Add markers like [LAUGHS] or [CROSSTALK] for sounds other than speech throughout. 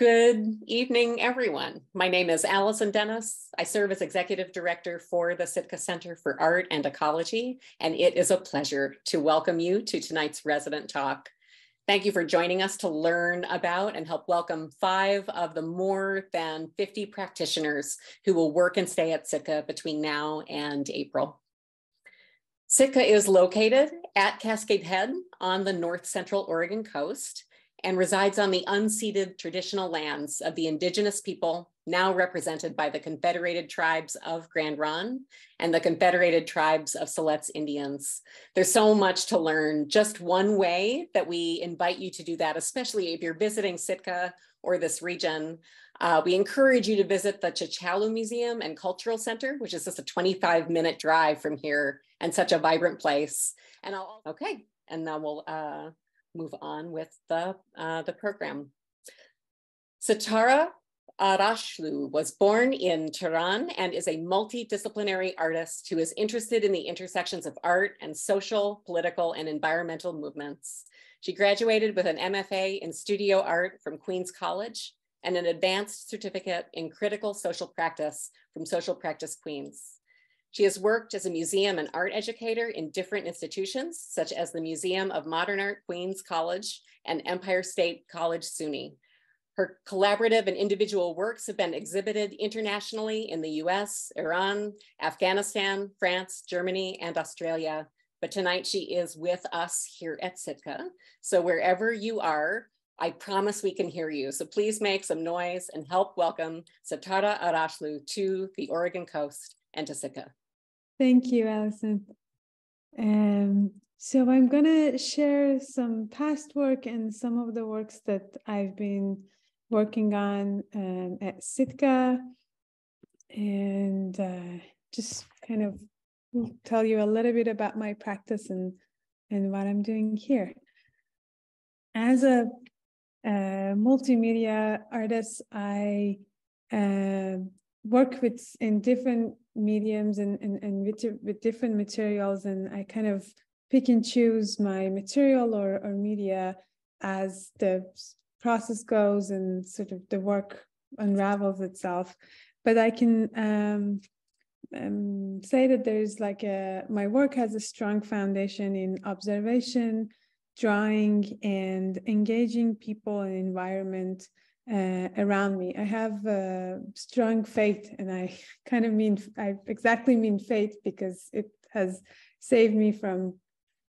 Good evening, everyone. My name is Allison Dennis. I serve as Executive Director for the Sitka Center for Art and Ecology, and it is a pleasure to welcome you to tonight's resident talk. Thank you for joining us to learn about and help welcome five of the more than 50 practitioners who will work and stay at Sitka between now and April. Sitka is located at Cascade Head on the north central Oregon coast and resides on the unceded traditional lands of the indigenous people now represented by the Confederated Tribes of Grand Ronde and the Confederated Tribes of Siletz Indians. There's so much to learn. Just one way that we invite you to do that, especially if you're visiting Sitka or this region, uh, we encourage you to visit the Chachalu Museum and Cultural Center, which is just a 25 minute drive from here and such a vibrant place. And I'll, okay, and now we'll uh, move on with the, uh, the program. Setare Arashloo was born in Tehran and is a multidisciplinary artist who is interested in the intersections of art and social, political, and environmental movements. She graduated with an MFA in studio art from Queens College and an advanced certificate in critical social practice from Social Practice Queens. She has worked as a museum and art educator in different institutions, such as the Museum of Modern Art Queens College and Empire State College SUNY. Her collaborative and individual works have been exhibited internationally in the US, Iran, Afghanistan, France, Germany, and Australia. But tonight she is with us here at Sitka. So wherever you are, I promise we can hear you. So please make some noise and help welcome Setare Arashloo to the Oregon coast and to Sitka. Thank you, Allison. Um, so I'm going to share some past work and some of the works that I've been working on um, at Sitka and uh, just kind of tell you a little bit about my practice and, and what I'm doing here. As a, a multimedia artist, I uh, work with in different mediums and, and, and with, with different materials and I kind of pick and choose my material or, or media as the process goes and sort of the work unravels itself. But I can um, um, say that there's like a, my work has a strong foundation in observation, drawing, and engaging people and environment uh, around me. I have a strong faith, and I [LAUGHS] kind of mean, I exactly mean faith because it has saved me from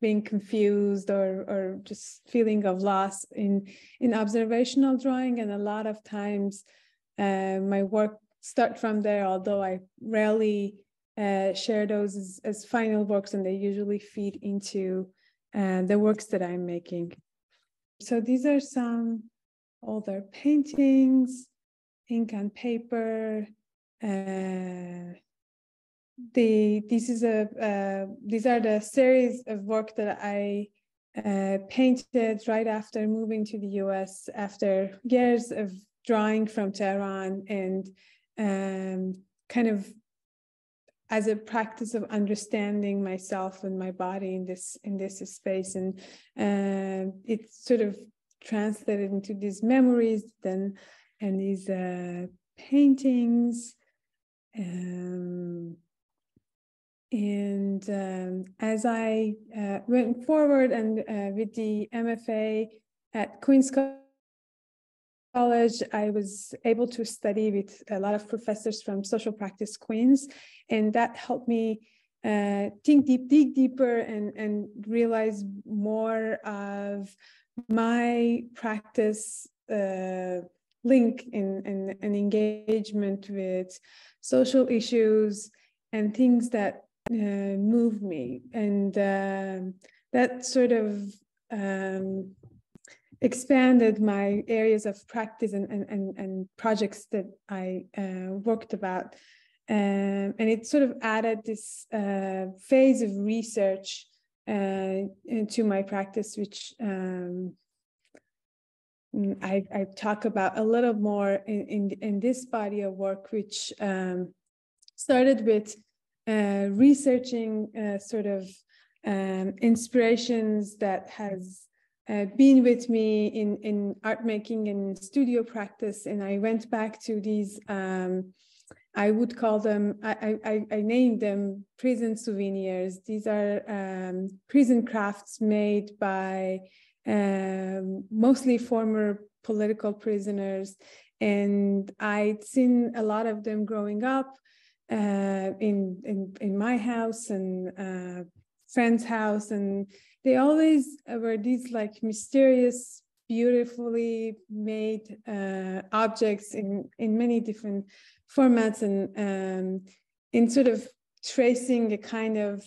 being confused or or just feeling of loss in in observational drawing and a lot of times uh, my work start from there although i rarely uh, share those as, as, final works and they usually feed into uh, the works that i'm making so these are some older paintings, ink and paper. Uh, the this is a uh, these are the series of work that I uh, painted right after moving to the U.S. after years of drawing from Tehran and um, kind of as a practice of understanding myself and my body in this in this space and uh, it sort of translated into these memories then and these uh, paintings um, and um, as I uh, went forward and uh, with the MFA at Queen's College, I was able to study with a lot of professors from Social Practice Queens, and that helped me uh, think deep, dig deeper, and and realize more of my practice uh, link in, in an engagement with social issues and things that uh, move me and uh, that sort of um, expanded my areas of practice and, and, and, and projects that I uh, worked about. Um, and it sort of added this uh, phase of research uh, into my practice, which um, I, I, talk about a little more in, in, in this body of work, which um, started with uh, researching uh, sort of um, inspirations that has uh, been with me in, in art making and studio practice. And I went back to these, um, I would call them, I, I, I named them prison souvenirs. These are um, prison crafts made by um, mostly former political prisoners. And I'd seen a lot of them growing up uh, in, in, in my house and uh, friend's house. And they always were these like mysterious, beautifully made uh, objects in, in many different formats and um, in sort of tracing a kind of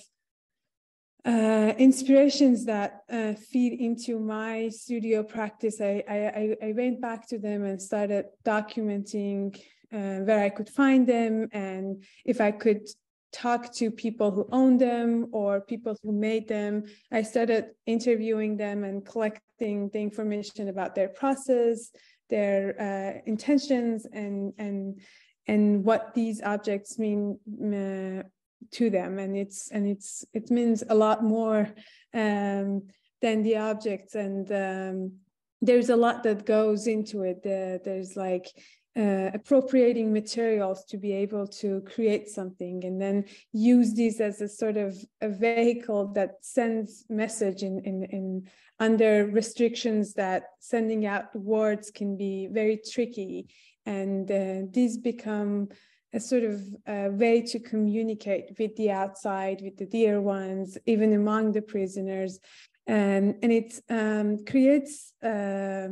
uh, inspirations that uh, feed into my studio practice, I, I, I went back to them and started documenting uh, where I could find them and if I could talk to people who own them or people who made them. I started interviewing them and collecting the information about their process, their uh, intentions, and and and what these objects mean uh, to them. And it's and it's it means a lot more um, than the objects. And um, there's a lot that goes into it. there's like uh, appropriating materials to be able to create something and then use these as a sort of a vehicle that sends message in, in, in under restrictions that sending out words can be very tricky and uh, these become a sort of a way to communicate with the outside with the dear ones even among the prisoners and and it um, creates uh,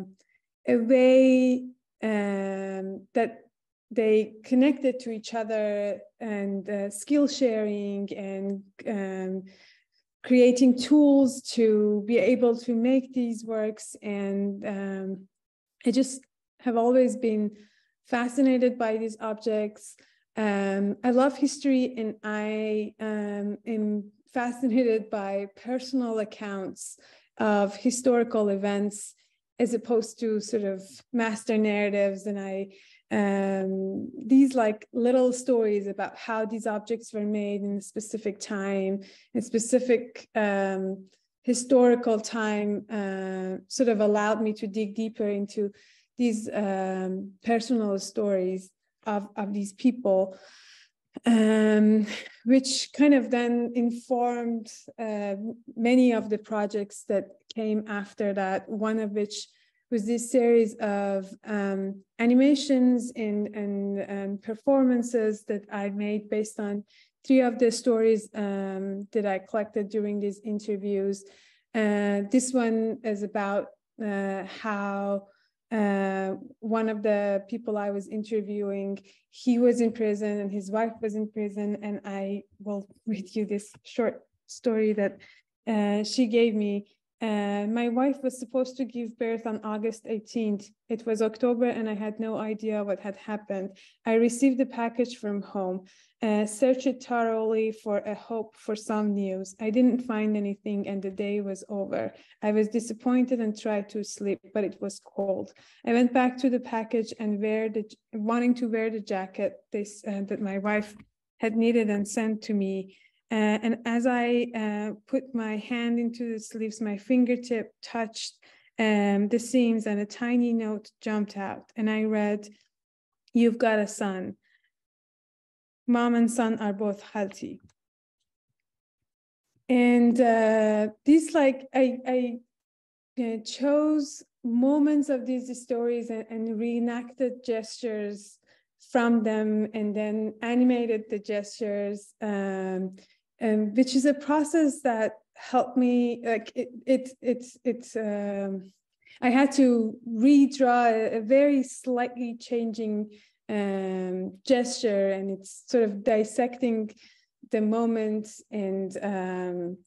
a way um, that they connected to each other and uh, skill sharing and um, creating tools to be able to make these works. And um, I just have always been fascinated by these objects. Um, I love history and I um, am fascinated by personal accounts of historical events as opposed to sort of master narratives and i um, these like little stories about how these objects were made in a specific time a specific um, historical time uh, sort of allowed me to dig deeper into these um, personal stories of, of these people um, which kind of then informed uh, many of the projects that came after that, one of which was this series of um, animations and, and, and, performances that I made based on three of the stories um, that I collected during these interviews. Uh, this one is about uh, how uh, one of the people I was interviewing, he was in prison and his wife was in prison. And I will read you this short story that uh, she gave me. Uh, my wife was supposed to give birth on August 18th. It was October and I had no idea what had happened. I received the package from home, uh, searched it thoroughly for a hope for some news. I didn't find anything and the day was over. I was disappointed and tried to sleep, but it was cold. I went back to the package and wear the, wanting to wear the jacket this, uh, that my wife had needed and sent to me. Uh, and as I uh, put my hand into the sleeves, my fingertip touched um, the seams and a tiny note jumped out. And I read, You've got a son. Mom and son are both healthy. And uh, this, like, I, I chose moments of these stories and, and reenacted gestures from them and then animated the gestures um, um, which is a process that helped me like it it it's it's um, I had to redraw a, a very slightly changing um, gesture and it's sort of dissecting the moment and um,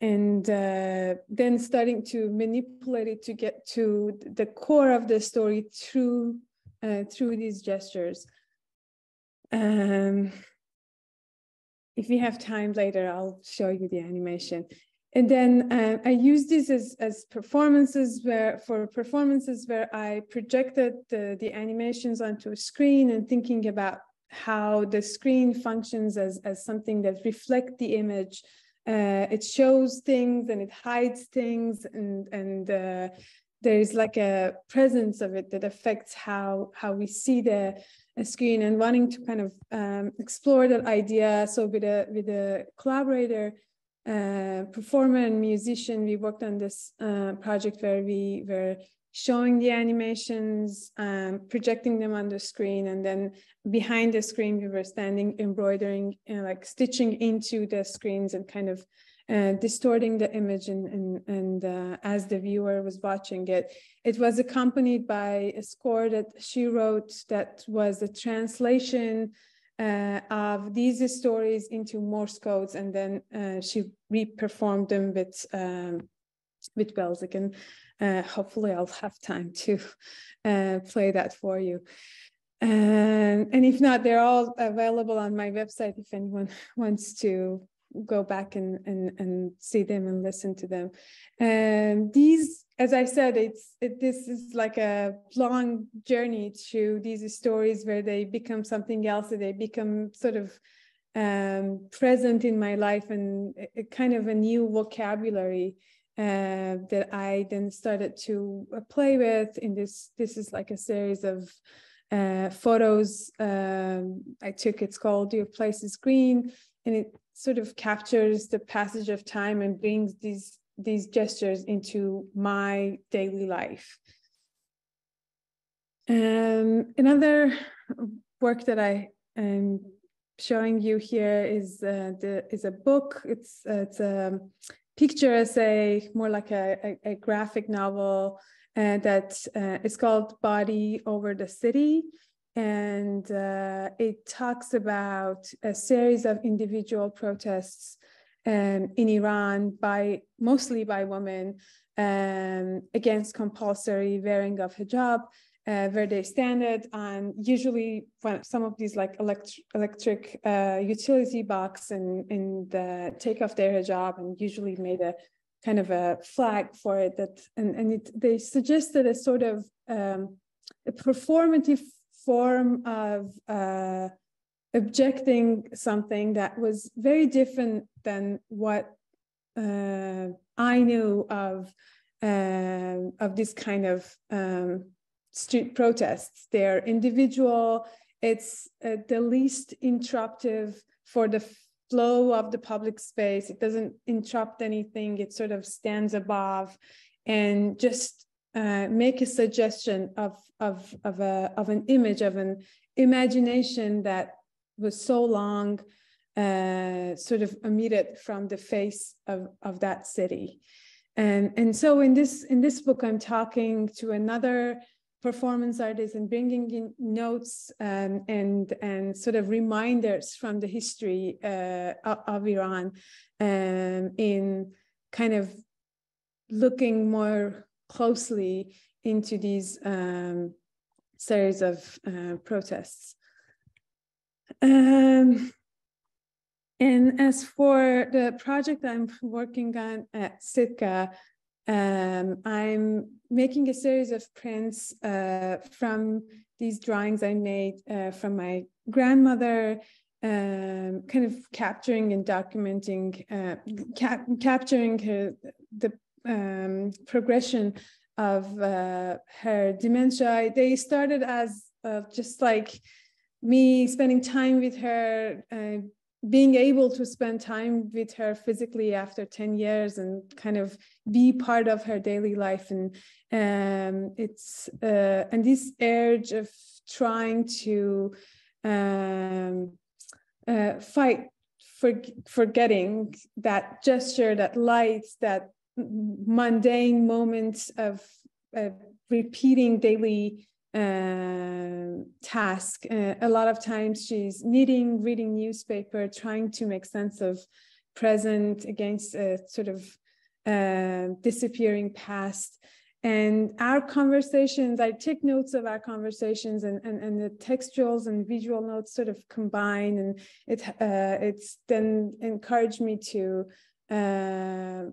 and uh, then starting to manipulate it to get to the core of the story through uh, through these gestures. Um, if we have time later, I'll show you the animation. And then uh, I use this as, as performances where for performances where I projected the, the animations onto a screen and thinking about how the screen functions as, as something that reflect the image uh, it shows things and it hides things and and uh, there's like a presence of it that affects how how we see the screen and wanting to kind of um, explore that idea. So with a with a collaborator uh, performer and musician we worked on this uh, project where we were showing the animations, um, projecting them on the screen, and then behind the screen we were standing embroidering and like stitching into the screens and kind of uh, distorting the image and and, and uh, as the viewer was watching it it was accompanied by a score that she wrote that was a translation uh, of these stories into morse codes and then uh, she re-performed them with um, with Belzic and uh, hopefully I'll have time to uh, play that for you. And, and if not, they're all available on my website if anyone [LAUGHS] wants to go back and, and, and see them and listen to them. And these, as I said, it's it, this is like a long journey to these stories where they become something else, they become sort of um, present in my life and a, a kind of a new vocabulary uh, that I then started to uh, play with. In this, this is like a series of uh, photos um, I took. It's called "Your Place Is Green," and it sort of captures the passage of time and brings these these gestures into my daily life. Um, another work that I am showing you here is uh, the is a book. It's uh, it's a picture essay, more like a, a, a graphic novel uh, that uh, is called Body Over the City. And uh, it talks about a series of individual protests um, in Iran by mostly by women um, against compulsory wearing of hijab uh, where they stand it on usually some of these like elect electric uh, utility box and, and uh, take off their hijab and usually made a kind of a flag for it that and, and it, they suggested a sort of um, a performative form of uh, objecting something that was very different than what uh, I knew of uh, of this kind of um, street protests. They're individual. It's uh, the least interruptive for the flow of the public space. It doesn't interrupt anything. It sort of stands above and just uh, make a suggestion of, of, of, a, of an image, of an imagination that was so long uh, sort of omitted from the face of, of that city. And, and so in this, in this book, I'm talking to another performance artist and bringing in notes um, and and sort of reminders from the history uh, of, Iran um, in kind of looking more closely into these um, series of uh, protests. Um, and as for the project I'm working on at Sitka, um, I'm making a series of prints uh, from these drawings I made uh, from my grandmother, um, kind of capturing and documenting, uh, cap capturing her, the um, progression of uh, her dementia. They started as uh, just like me spending time with her, uh, being able to spend time with her physically after 10 years and kind of be part of her daily life and um, it's uh, and this urge of trying to um, uh, fight for forgetting that gesture that light that mundane moments of uh, repeating daily uh, task. Uh, a lot of times she's knitting, reading newspaper, trying to make sense of present against a sort of uh, disappearing past. And our conversations, I take notes of our conversations and, and, and the textuals and visual notes sort of combine and it uh, it's then encouraged me to uh,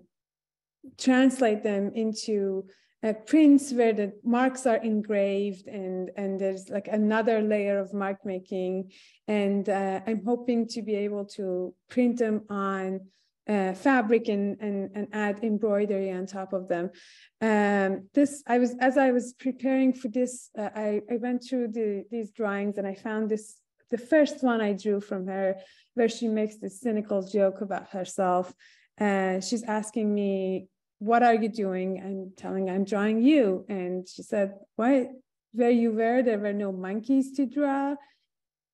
translate them into uh, prints where the marks are engraved and and there's like another layer of mark making and uh, i'm hoping to be able to print them on uh, fabric and, and, and add embroidery on top of them. Um, this, I was, as I was preparing for this, uh, I, I went through the, these drawings and I found this, the first one I drew from her, where she makes this cynical joke about herself. Uh, she's asking me, what are you doing? I'm telling I'm drawing you. And she said, what, where you were, there were no monkeys to draw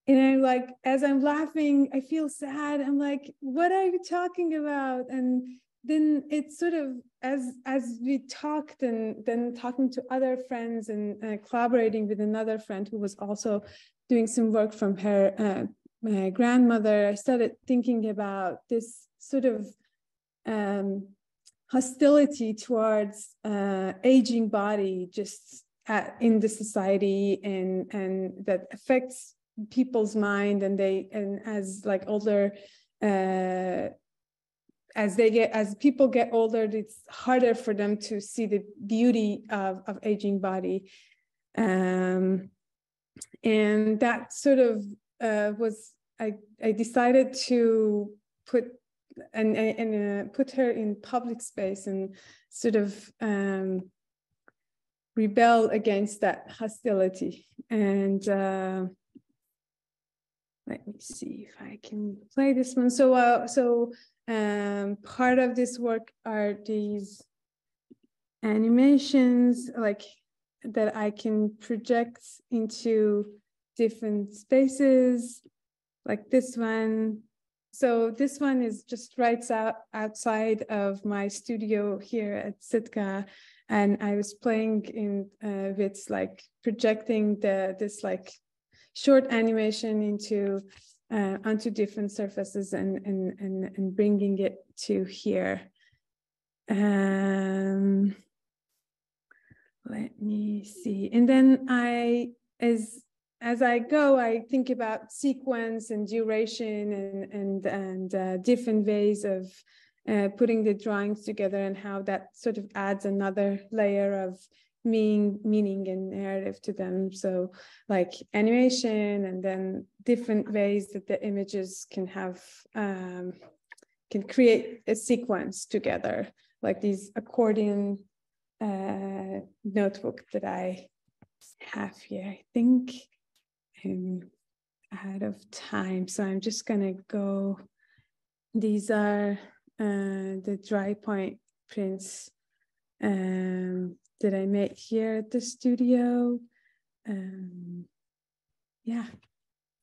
and I'm like, as I'm laughing, I feel sad. I'm like, what are you talking about? And then it's sort of as as we talked and then talking to other friends and uh, collaborating with another friend who was also doing some work from her uh, grandmother, I started thinking about this sort of um, hostility towards uh, aging body just at, in the society and and that affects people's mind and they and as like older uh as they get as people get older it's harder for them to see the beauty of, of aging body. Um and that sort of uh was i i decided to put and and uh, put her in public space and sort of um rebel against that hostility and uh let me see if I can play this one. So, uh, so um, part of this work are these animations like that I can project into different spaces, like this one. So this one is just right out outside of my studio here at Sitka, and I was playing in uh, with like projecting the this like short animation into uh, onto different surfaces and, and, and, and bringing it to here. Um, let me see. And then I, as as I go, I think about sequence and duration and and and uh, different ways of uh, putting the drawings together and how that sort of adds another layer of meaning meaning and narrative to them. So like animation and then different ways that the images can have um, can create a sequence together like these accordion uh, notebook that i have here i think i'm out of time so i'm just gonna go these are uh, the dry point prints um, that I make here at the studio. Um, yeah,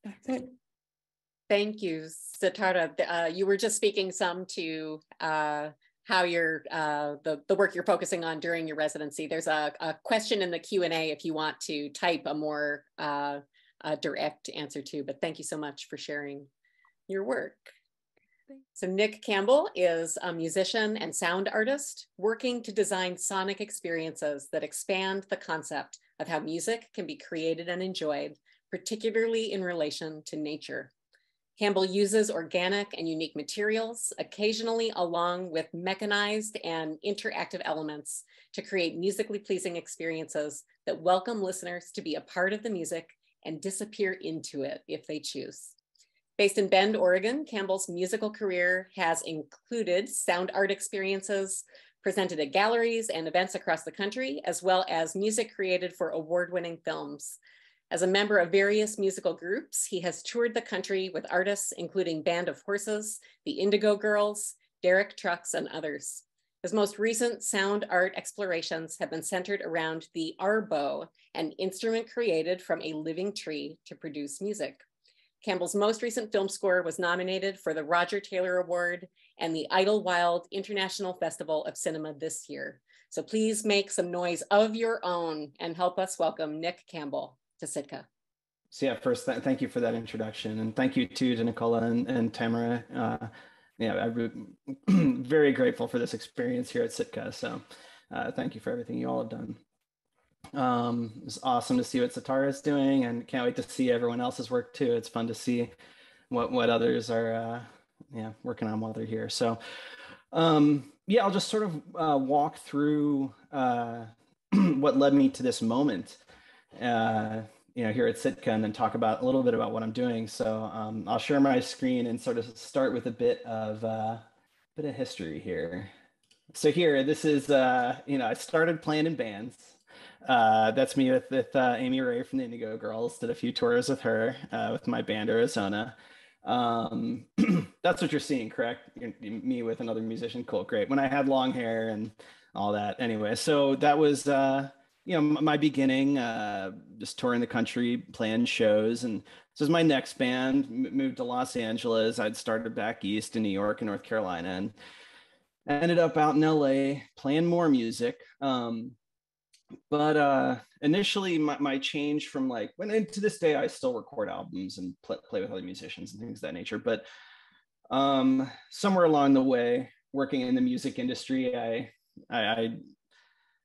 that's it. Thank you, Setare. Uh, you were just speaking some to uh, how you're uh, the the work you're focusing on during your residency. There's a, a question in the Q and A if you want to type a more uh, a direct answer to. But thank you so much for sharing your work. So Nick Campbell is a musician and sound artist working to design sonic experiences that expand the concept of how music can be created and enjoyed, particularly in relation to nature. Campbell uses organic and unique materials, occasionally along with mechanized and interactive elements to create musically pleasing experiences that welcome listeners to be a part of the music and disappear into it if they choose. Based in Bend, Oregon, Campbell's musical career has included sound art experiences presented at galleries and events across the country, as well as music created for award-winning films. As a member of various musical groups, he has toured the country with artists including Band of Horses, the Indigo Girls, Derek Trucks, and others. His most recent sound art explorations have been centered around the arbo, an instrument created from a living tree to produce music. Campbell's most recent film score was nominated for the Roger Taylor Award and the Idlewild International Festival of Cinema this year. So please make some noise of your own and help us welcome Nick Campbell to Sitka. So yeah, first, th thank you for that introduction. And thank you too to Nicola and, and Tamara. Uh, yeah, I'm [CLEARS THROAT] very grateful for this experience here at Sitka. So uh, thank you for everything you all have done. Um, it's awesome to see what Setare is doing, and can't wait to see everyone else's work too. It's fun to see what what others are, uh, yeah, working on while they're here. So, um, yeah, I'll just sort of uh, walk through uh, [CLEARS THROAT] what led me to this moment, uh, you know, here at Sitka, and then talk about a little bit about what I'm doing. So, um, I'll share my screen and sort of start with a bit of uh, bit of history here. So here, this is, uh, you know, I started playing in bands. Uh, that's me with, with uh, Amy Ray from the Indigo Girls. Did a few tours with her uh, with my band Arizona. Um, [CLEARS THROAT] that's what you're seeing, correct? You're, me with another musician. Cool, great. When I had long hair and all that. Anyway, so that was uh, you know my beginning, uh, just touring the country, playing shows, and this was my next band. moved to Los Angeles. I'd started back east in New York and North Carolina, and ended up out in LA playing more music. Um, but uh, initially, my, my change from like when and to this day, I still record albums and play, play with other musicians and things of that nature. But um, somewhere along the way, working in the music industry, I I, I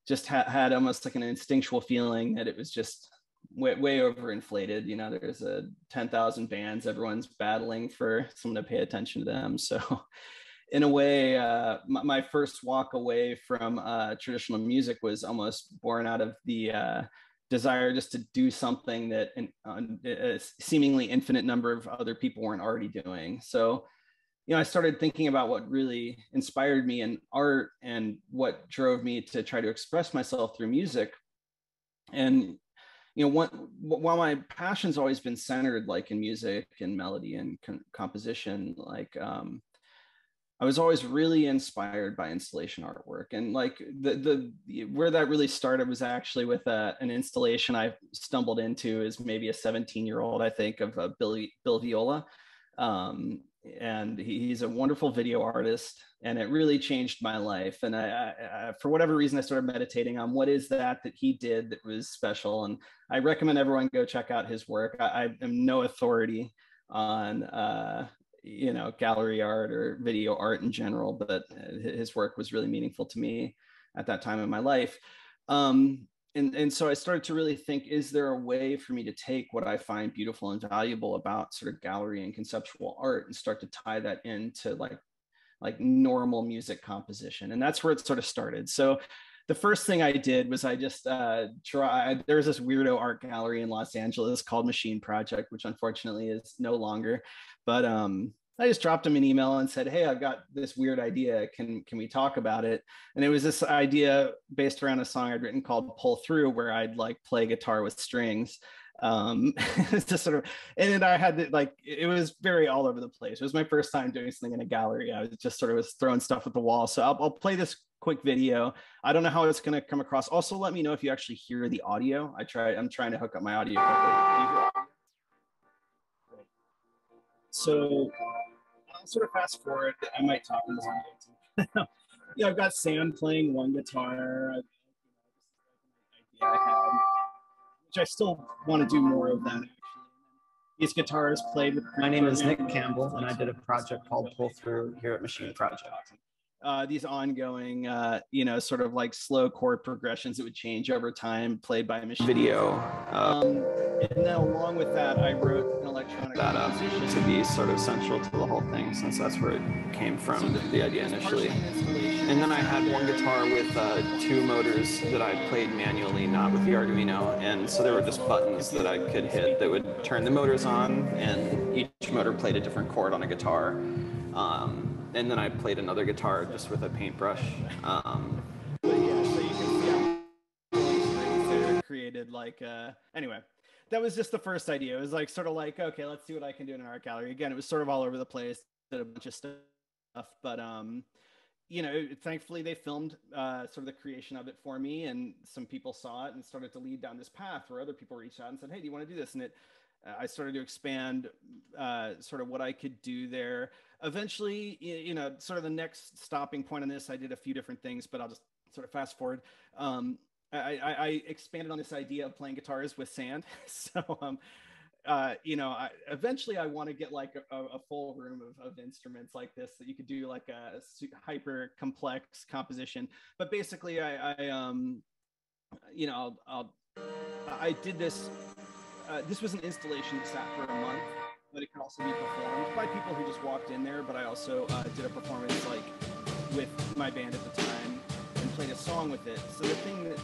just ha- had almost like an instinctual feeling that it was just way, way overinflated. You know, there's a 10,000 bands, everyone's battling for someone to pay attention to them. So [LAUGHS] in a way, uh, my, my, first walk away from uh, traditional music was almost born out of the uh, desire just to do something that an, a seemingly infinite number of other people weren't already doing. So, you know, I started thinking about what really inspired me in art and what drove me to try to express myself through music. And you know, one, while my passion's always been centered like in music and melody and composition, like um, I was always really inspired by installation artwork. And like the, the where that really started was actually with a, uh, an installation I stumbled into as maybe a 17 year old, I think, of a Billy, Bill Viola. Um, and he's a wonderful video artist and it really changed my life. And I, I, I, for whatever reason, I started meditating on what is that that he did that was special. And I recommend everyone go check out his work. I, I am no authority on uh, you know gallery art or video art in general but his work was really meaningful to me at that time in my life um, and, and so i started to really think is there a way for me to take what i find beautiful and valuable about sort of gallery and conceptual art and start to tie that into like like normal music composition and that's where it sort of started so the first thing I did was I just uh, tried. There was this weirdo art gallery in Los Angeles called Machine Project, which unfortunately is no longer. But um, I just dropped him an email and said, "Hey, I've got this weird idea. Can can we talk about it?" And it was this idea based around a song I'd written called "Pull Through," where I'd like play guitar with strings. Um, [LAUGHS] to sort of, and I had to, like it was very all over the place. It was my first time doing something in a gallery. I was just sort of was throwing stuff at the wall. So I'll, I'll play this quick video. I don't know how it's going to come across. Also, let me know if you actually hear the audio. I try. I'm trying to hook up my audio. So sort of fast forward. I might talk in this [LAUGHS] video yeah, I've got Sam playing one guitar. I, I had, which I still want to do more of that. Actually, these guitars played. My name is Nick Campbell, and I did a project called Pull Through here at Machine Project uh, these ongoing, uh, you know, sort of like slow chord progressions that would change over time, played by a machine. Video. Uh, um, and then along with that, I wrote an electronic that up to be sort of central to the whole thing, since that's where it came from, so the, the, idea initially. And then I had one guitar with uh, two motors that I played manually, not with the Arduino, and so there were just buttons that I could hit that would turn the motors on, and each motor played a different chord on a guitar. Um, and then I played another guitar just with a paintbrush. Um, created like uh, anyway. That was just the first idea. It was like sort of like okay, let's see what I can do in an art gallery. Again, it was sort of all over the place, did a bunch of stuff, but um, you know, thankfully they filmed uh, sort of the creation of it for me, and some people saw it and started to lead down this path where other people reached out and said, "Hey, do you want to do this?" And it I started to expand uh, sort of what I could do there. Eventually, you know, sort of the next stopping point on this, I did a few different things, but I'll just sort of fast forward. Um, I, I, I, expanded on this idea of playing guitars with sand. [LAUGHS] so, um, uh, you know, I, eventually I want to get like a, a full room of, of, instruments like this that you could do like a hyper complex composition. But basically, I, I um, you know, I'll, I'll I did this uh, this was an installation that sat for a month, but it could also be performed by people who just walked in there. But I also uh, did a performance like with my band at the time and played a song with it. So the thing that,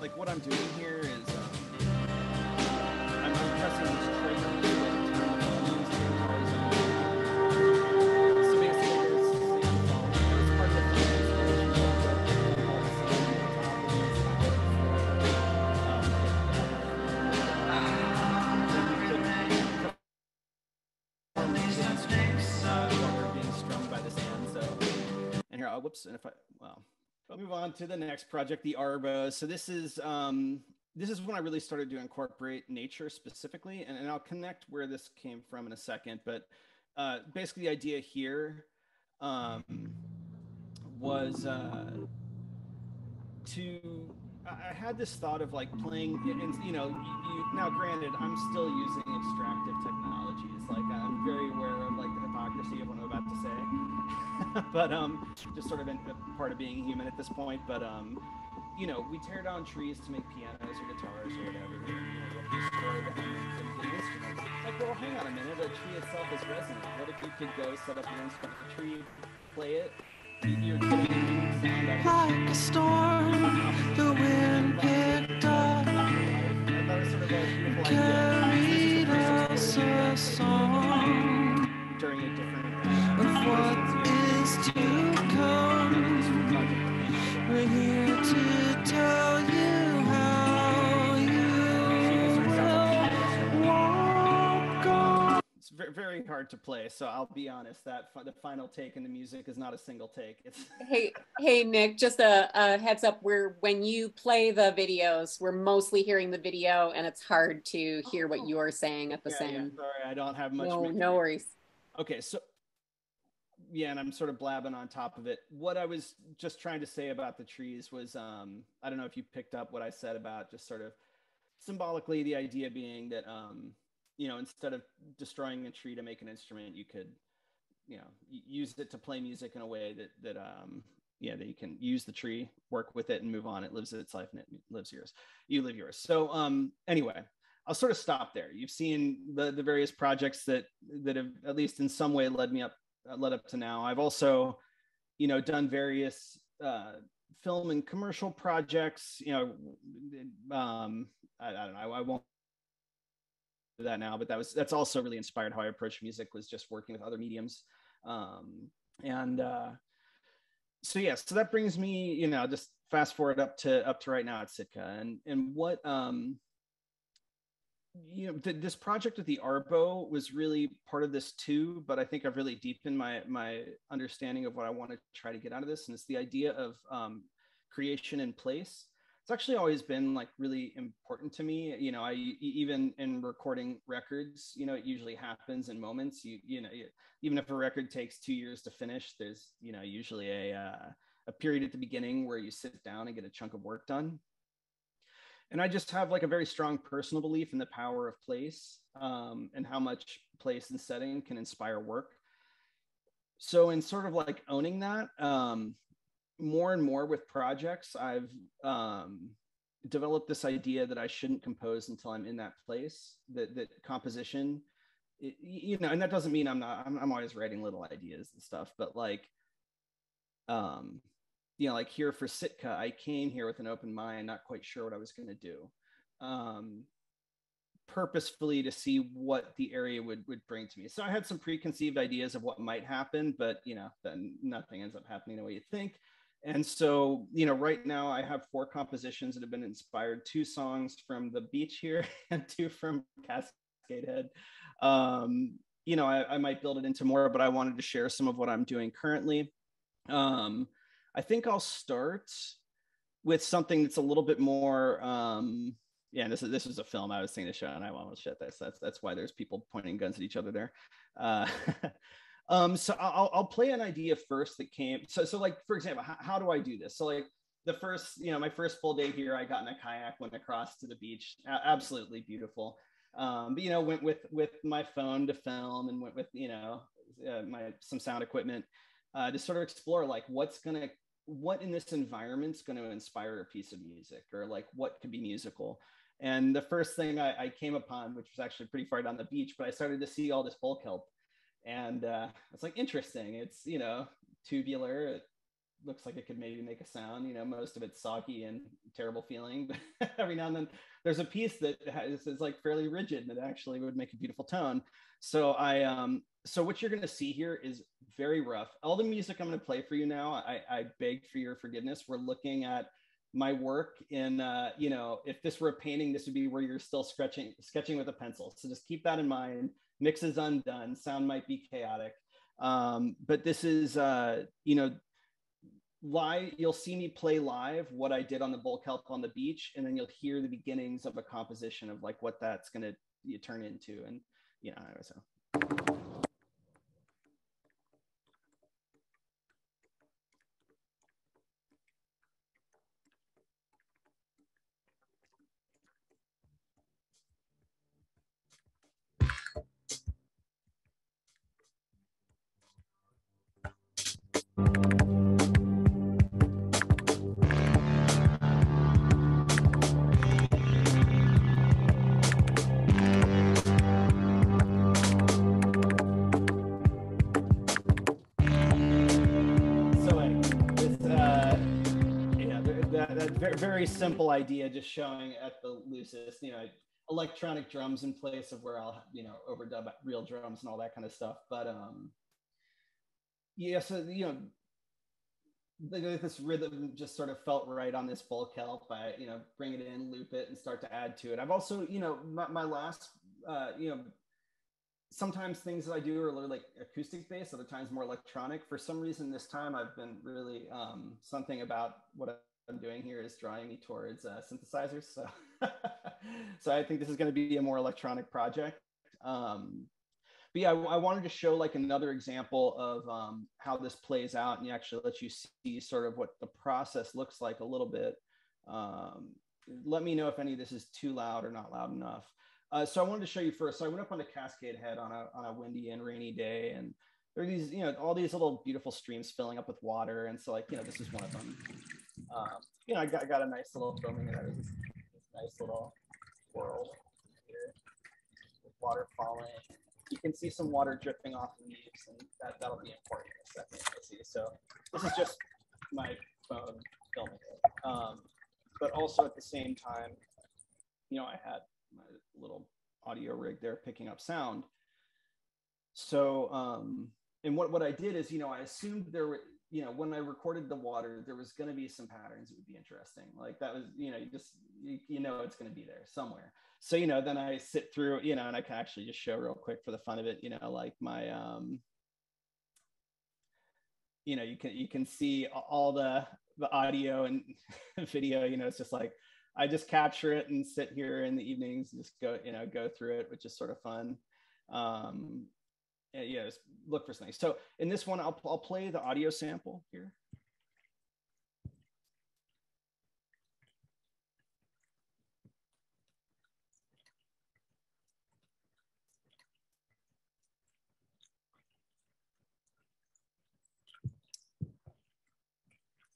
like, what I'm doing here is um, whoops, and if I, well, I'll move on to the next project, the Arbo. So this is, um, this is when I really started to incorporate nature specifically, and, and I'll connect where this came from in a second. But uh, basically, the idea here um, was uh, to I had this thought of like playing, and you know, you, now granted, I'm still using extractive technologies. Like I'm very aware of like the hypocrisy of what I'm about to say, [LAUGHS] but um, just sort of a part of being human at this point. But um, you know, we tear down trees to make pianos or guitars or whatever. You know, destroy them and get instruments. Like, well, hang on a minute. A tree itself is resonant. What if you could go set up your instrument, a tree, play it, you're getting sound like a storm, the wind picked up, carried us a song during a different uh, of what is to come. We're here to tell you how you will walk on. It's very hard to play, so I'll be honest. That the final take in the music is not a single take. It's [LAUGHS] hey, hey, Nick. Just a, a heads up. Where when you play the videos, we're mostly hearing the video, and it's hard to hear what oh. you're saying at the yeah, same. Yeah, sorry, I don't have much. No, no worries. Okay, so yeah, and I'm sort of blabbing on top of it. What I was just trying to say about the trees was um, I don't know if you picked up what I said about just sort of symbolically the idea being that um, you know instead of destroying a tree to make an instrument, you could you know use it to play music in a way that that um, yeah that you can use the tree, work with it, and move on. It lives its life and it lives yours. You live yours. So um, anyway. I'll sort of stop there. You've seen the, the various projects that that have at least in some way led me up led up to now. I've also, you know, done various uh, film and commercial projects. You know, um, I, I don't know. I, I won't do that now, but that was that's also really inspired how I approach music. Was just working with other mediums, um, and uh, so yeah. So that brings me, you know, just fast forward up to up to right now at Sitka, and and what um you know th- this project with the arbo was really part of this too but i think i've really deepened my my understanding of what i want to try to get out of this and it's the idea of um, creation in place. It's actually always been like really important to me you know i even in recording records you know it usually happens in moments. You you know even if a record takes two years to finish there's you know usually a uh, a period at the beginning where you sit down and get a chunk of work done and I just have like a very strong personal belief in the power of place um, and how much place and setting can inspire work. So, in sort of like owning that, um, more and more with projects, I've um, developed this idea that I shouldn't compose until I'm in that place. That that composition, it, you know, and that doesn't mean I'm not. I'm, I'm always writing little ideas and stuff, but like, um, you know, like here for Sitka, I came here with an open mind, not quite sure what I was going to do, um, purposefully to see what the area would would bring to me. So I had some preconceived ideas of what might happen, but you know, then nothing ends up happening the way you think. And so, you know, right now I have four compositions that have been inspired: two songs from the beach here [LAUGHS] and two from Cascade Head. Um, you know, I, I might build it into more, but I wanted to share some of what I'm doing currently. Um, I think I'll start with something that's a little bit more. Um, yeah, this is this is a film I was seeing the show, and I almost shit this. That's that's why there's people pointing guns at each other there. Uh, [LAUGHS] um, so I'll I'll play an idea first that came. So so like for example, how, how do I do this? So like the first you know my first full day here, I got in a kayak, went across to the beach, absolutely beautiful. Um, but you know went with with my phone to film and went with you know uh, my some sound equipment uh, to sort of explore like what's gonna what in this environment's going to inspire a piece of music or like what could be musical? And the first thing I, I, came upon which was actually pretty far down the beach but i started to see all this bull kelp and uh, it's like interesting. It's you know tubular. It looks like it could maybe make a sound. You know most of it's soggy and terrible feeling but [LAUGHS] every now and then there's a piece that has, is like fairly rigid that actually would make a beautiful tone. So i um so what you're going to see here is very rough. All the music I'm going to play for you now, I, I beg for your forgiveness. We're looking at my work in, uh, you know, if this were a painting, this would be where you're still sketching, sketching with a pencil. So just keep that in mind. Mix is undone. Sound might be chaotic, um, but this is, uh, you know, live you'll see me play live what i did on the bull kelp on the beach and then you'll hear the beginnings of a composition of like what that's going to turn into and you know so very simple idea, just showing at the loosest, you know, electronic drums in place of where I'll, you know, overdub real drums and all that kind of stuff. But um, yeah, so you know, this rhythm just sort of felt right on this bull kelp. I, you know, bring it in, loop it, and start to add to it. I've also, you know, my, my last, uh, you know, sometimes things that I do are a little like acoustic based, other times more electronic. For some reason, this time I've been really um, something about what I'm doing here is drawing me towards uh, synthesizers. So, [LAUGHS] so I think this is going to be a more electronic project. Um, but yeah, I, I, wanted to show like another example of um, how this plays out and actually let you see sort of what the process looks like a little bit. Um, let me know if any of this is too loud or not loud enough. Uh, so I wanted to show you first. So I went up on the Cascade Head on a, on a windy and rainy day and there are these, you know, all these little beautiful streams filling up with water. And so like, you know, this is one of them. Um, you know, I got, got a nice little filming of that. This, this nice little world here with water falling. You can see some water dripping off the leaves, and that, that'll be important in a second to see. So this is just my phone filming it. Um, but also at the same time, you know, I had my little audio rig there picking up sound. So, um, and what, what I did is, you know, I assumed there were, you know, when I recorded the water, there was going to be some patterns It would be interesting. Like that was, you know, you just, you, you know, it's going to be there somewhere. So, you know, then I sit through, you know, and I can actually just show real quick for the fun of it, you know, like my, um, you know, you can, you can see all the, the audio and [LAUGHS] video, you know, it's just like, I just capture it and sit here in the evenings, and just go, you know, go through it, which is sort of fun. Um, yeah, look for something. So in this one, I'll, I'll play the audio sample here.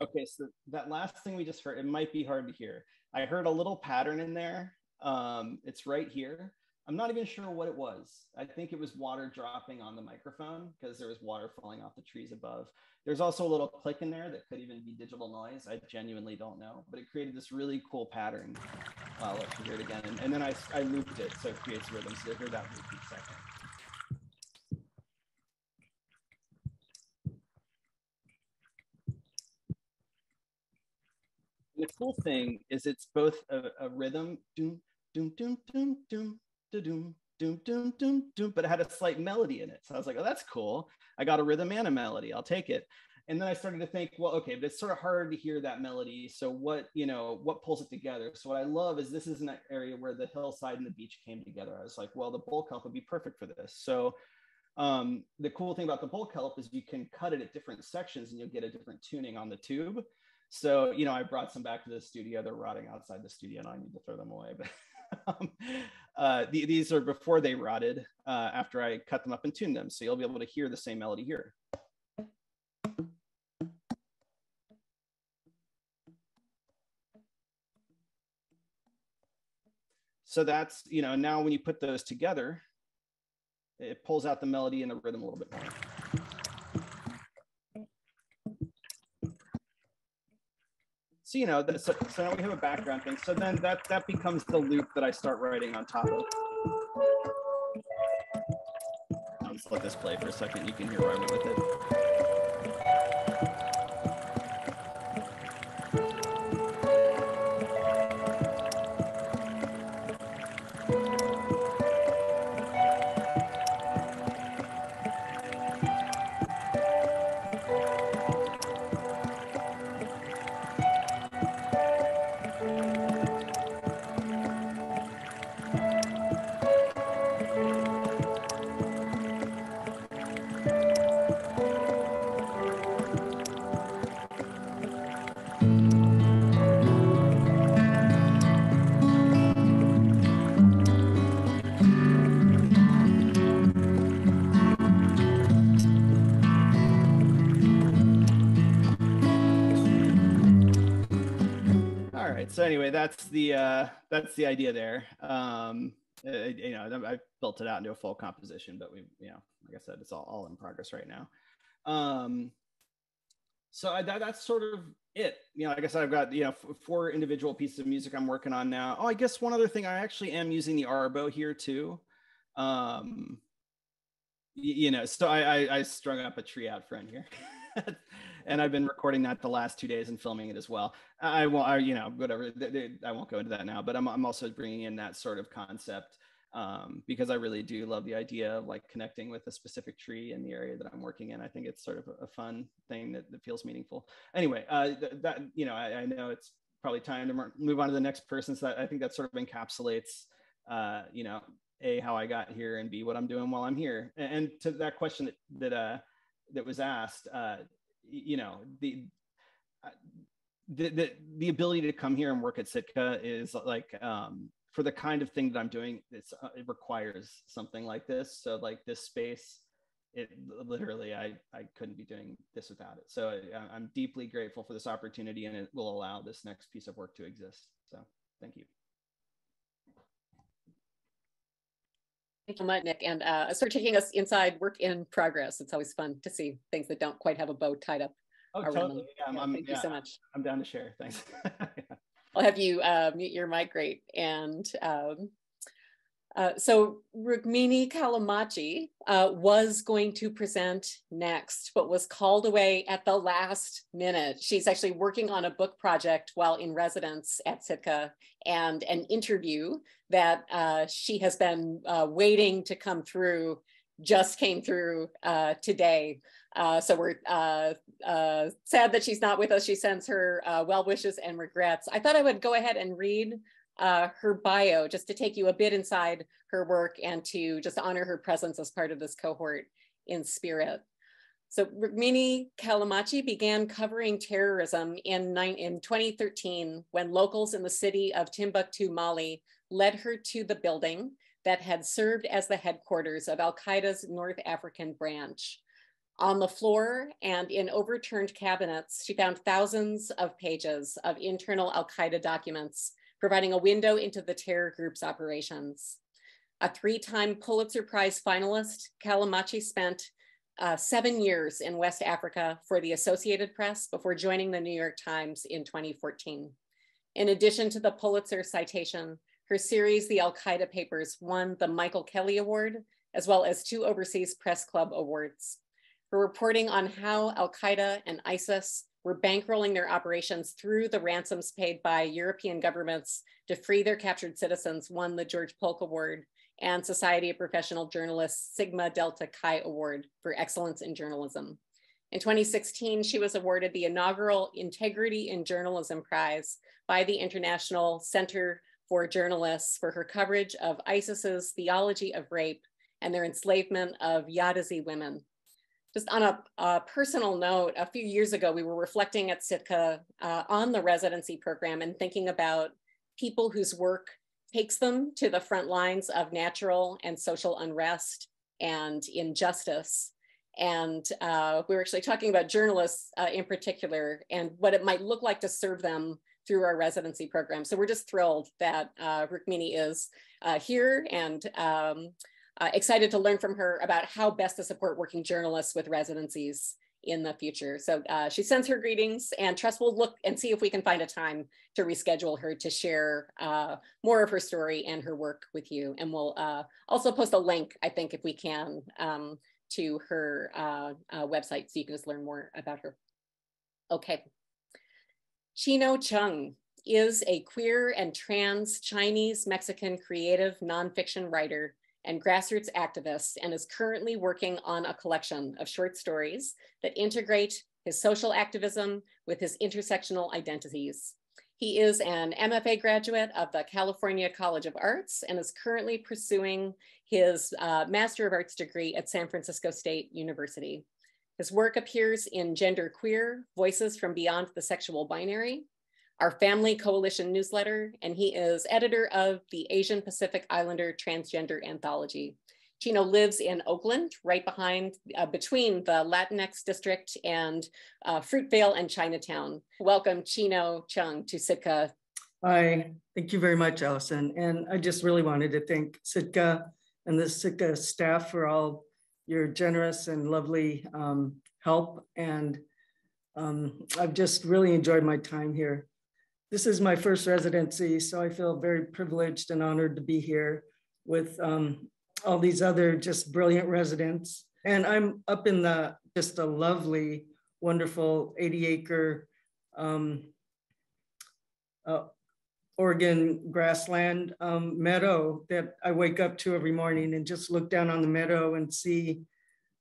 Okay, so that last thing we just heard, it might be hard to hear. I heard a little pattern in there. Um, it's right here. I'm not even sure what it was. I think it was water dropping on the microphone because there was water falling off the trees above. There's also a little click in there that could even be digital noise. I genuinely don't know, but it created this really cool pattern. I'll let you hear it again. And, and then I, I looped it so it creates rhythm. So hear that repeat second. the cool thing is it's both a, a rhythm, doom, doom, doom, doom, doom, doom, doom, doom, doom, doom, but it had a slight melody in it. So I was like, oh, that's cool. I got a rhythm and a melody. I'll take it. And then I started to think, well, okay, but it's sort of hard to hear that melody. So what, you know, what pulls it together? So what I love is this is an area where the hillside and the beach came together. I was like, well, the bull kelp would be perfect for this. So um, the cool thing about the bull kelp is you can cut it at different sections and you'll get a different tuning on the tube. So, you know, I brought some back to the studio. They're rotting outside the studio and I need to throw them away. But uh, the, these are before they rotted uh, after I cut them up and tuned them. So you'll be able to hear the same melody here. So that's, you know, now when you put those together, it pulls out the melody and the rhythm a little bit more. So you know, so, so now we have a background thing. So then that that becomes the loop that I start writing on top of. I'll just let this play for a second. You can hear where I went with it. So anyway, that's the uh, that's the idea there. Um, you know, I built it out into a full composition, but we, you know, like I said, it's all, all in progress right now. Um, so I, that, that's sort of it. You know, like I said, I've got you know four individual pieces of music I'm working on now. Oh, I guess one other thing, I actually am using the Arbo here too. Um, you know, so I, I, I strung up a tree out front here. [LAUGHS] and I've been recording that the last two days and filming it as well. I won't, I, you know, whatever. I won't go into that now, but I'm, I'm also bringing in that sort of concept um, because I really do love the idea of like connecting with a specific tree in the area that I'm working in. I think it's sort of a, fun thing that, that feels meaningful. Anyway, uh, th- that you know, I, I, know it's probably time to move on to the next person. So that, I think that sort of encapsulates, uh, you know, a how I got here and b what I'm doing while I'm here. And, and to that question that that uh, that was asked, uh, you know, the, uh, the, the, the ability to come here and work at Sitka is like, um, for the kind of thing that I'm doing, it's, uh, it requires something like this. So like this space, it literally, I, I couldn't be doing this without it. So I, I'm deeply grateful for this opportunity and it will allow this next piece of work to exist. So thank you. Thank you so much, Nick. And uh, for taking us inside work in progress. It's always fun to see things that don't quite have a bow tied up. Oh, totally. Yeah, yeah, thank yeah, you so much. I'm down to share. Thanks. [LAUGHS] I'll have you uh, mute your mic, great. And um, uh, so Rukmini Callimachi uh, was going to present next, but was called away at the last minute. She's actually working on a book project while in residence at Sitka and an interview that uh, she has been uh, waiting to come through just came through uh, today. So we're sad that she's not with us. She sends her well wishes and regrets. I thought I would go ahead and read uh, her bio just to take you a bit inside her work and to just honor her presence as part of this cohort in spirit. So Rukmini Callimachi began covering terrorism in, in 2013 when locals in the city of Timbuktu, Mali led her to the building that had served as the headquarters of Al-Qaeda's North African branch. On the floor and in overturned cabinets, she found thousands of pages of internal Al-Qaeda documents, providing a window into the terror group's operations. A three-time Pulitzer Prize finalist, Callimachi spent uh, seven years in West Africa for the Associated Press before joining the New York Times in 2014. In addition to the Pulitzer citation, her series, The Al Qaeda Papers, won the Michael Kelly Award, as well as two Overseas Press Club awards. Her reporting on how Al Qaeda and ISIS were bankrolling their operations through the ransoms paid by European governments to free their captured citizens won the George Polk Award and Society of Professional Journalists Sigma Delta Chi Award for Excellence in Journalism. In 2016, she was awarded the inaugural Integrity in Journalism Prize by the International Center for Journalists for her coverage of ISIS's theology of rape and their enslavement of Yazidi women. Just on a, a, personal note, a few years ago, we were reflecting at Sitka uh, on the residency program and thinking about people whose work takes them to the front lines of natural and social unrest and injustice. And uh, we were actually talking about journalists uh, in particular and what it might look like to serve them through our residency program. So we're just thrilled that uh, Rukmini is uh, here and um, uh, excited to learn from her about how best to support working journalists with residencies in the future. So uh, she sends her greetings and Trust will look and see if we can find a time to reschedule her to share uh, more of her story and her work with you. And we'll uh, also post a link, I think, if we can, um, to her uh, uh, website so you can just learn more about her. Okay. Chino Chung is a queer and trans Chinese Mexican creative nonfiction writer and grassroots activist and is currently working on a collection of short stories that integrate his social activism with his intersectional identities. He is an MFA graduate of the California College of Arts and is currently pursuing his uh, Master of Arts degree at San Francisco State University. His work appears in Gender Queer, Voices from Beyond the Sexual Binary, our Family Coalition newsletter, and he is editor of the Asian Pacific Islander Transgender Anthology. Chino lives in Oakland, right behind, uh, between the Latinx district and uh, Fruitvale and Chinatown. Welcome, Chino Chung, to Sitka. Hi, thank you very much, Allison. And I just really wanted to thank Sitka and the Sitka staff for all your generous and lovely um, help. And um, I've just really enjoyed my time here. This is my first residency, so I feel very privileged and honored to be here with um, all these other just brilliant residents. And I'm up in the just a lovely, wonderful 80 acre um, uh, Oregon grassland um, meadow that I wake up to every morning and just look down on the meadow and see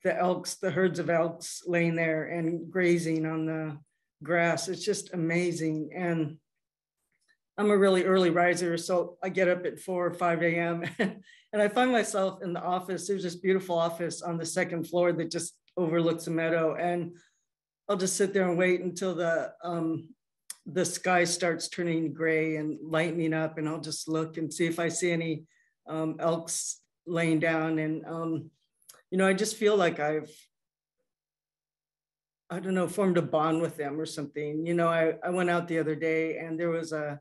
the elks, the herds of elks laying there and grazing on the grass. It's just amazing. And I'm a really early riser, so I get up at 4 or 5 a.m. [LAUGHS] and I find myself in the office. There's this beautiful office on the second floor that just overlooks the meadow. And I'll just sit there and wait until the um, the sky starts turning gray and lightening up and I'll just look and see if I see any um, elks laying down. And, um, you know, I just feel like I've, I don't know, formed a bond with them or something. You know, I, I went out the other day and there was a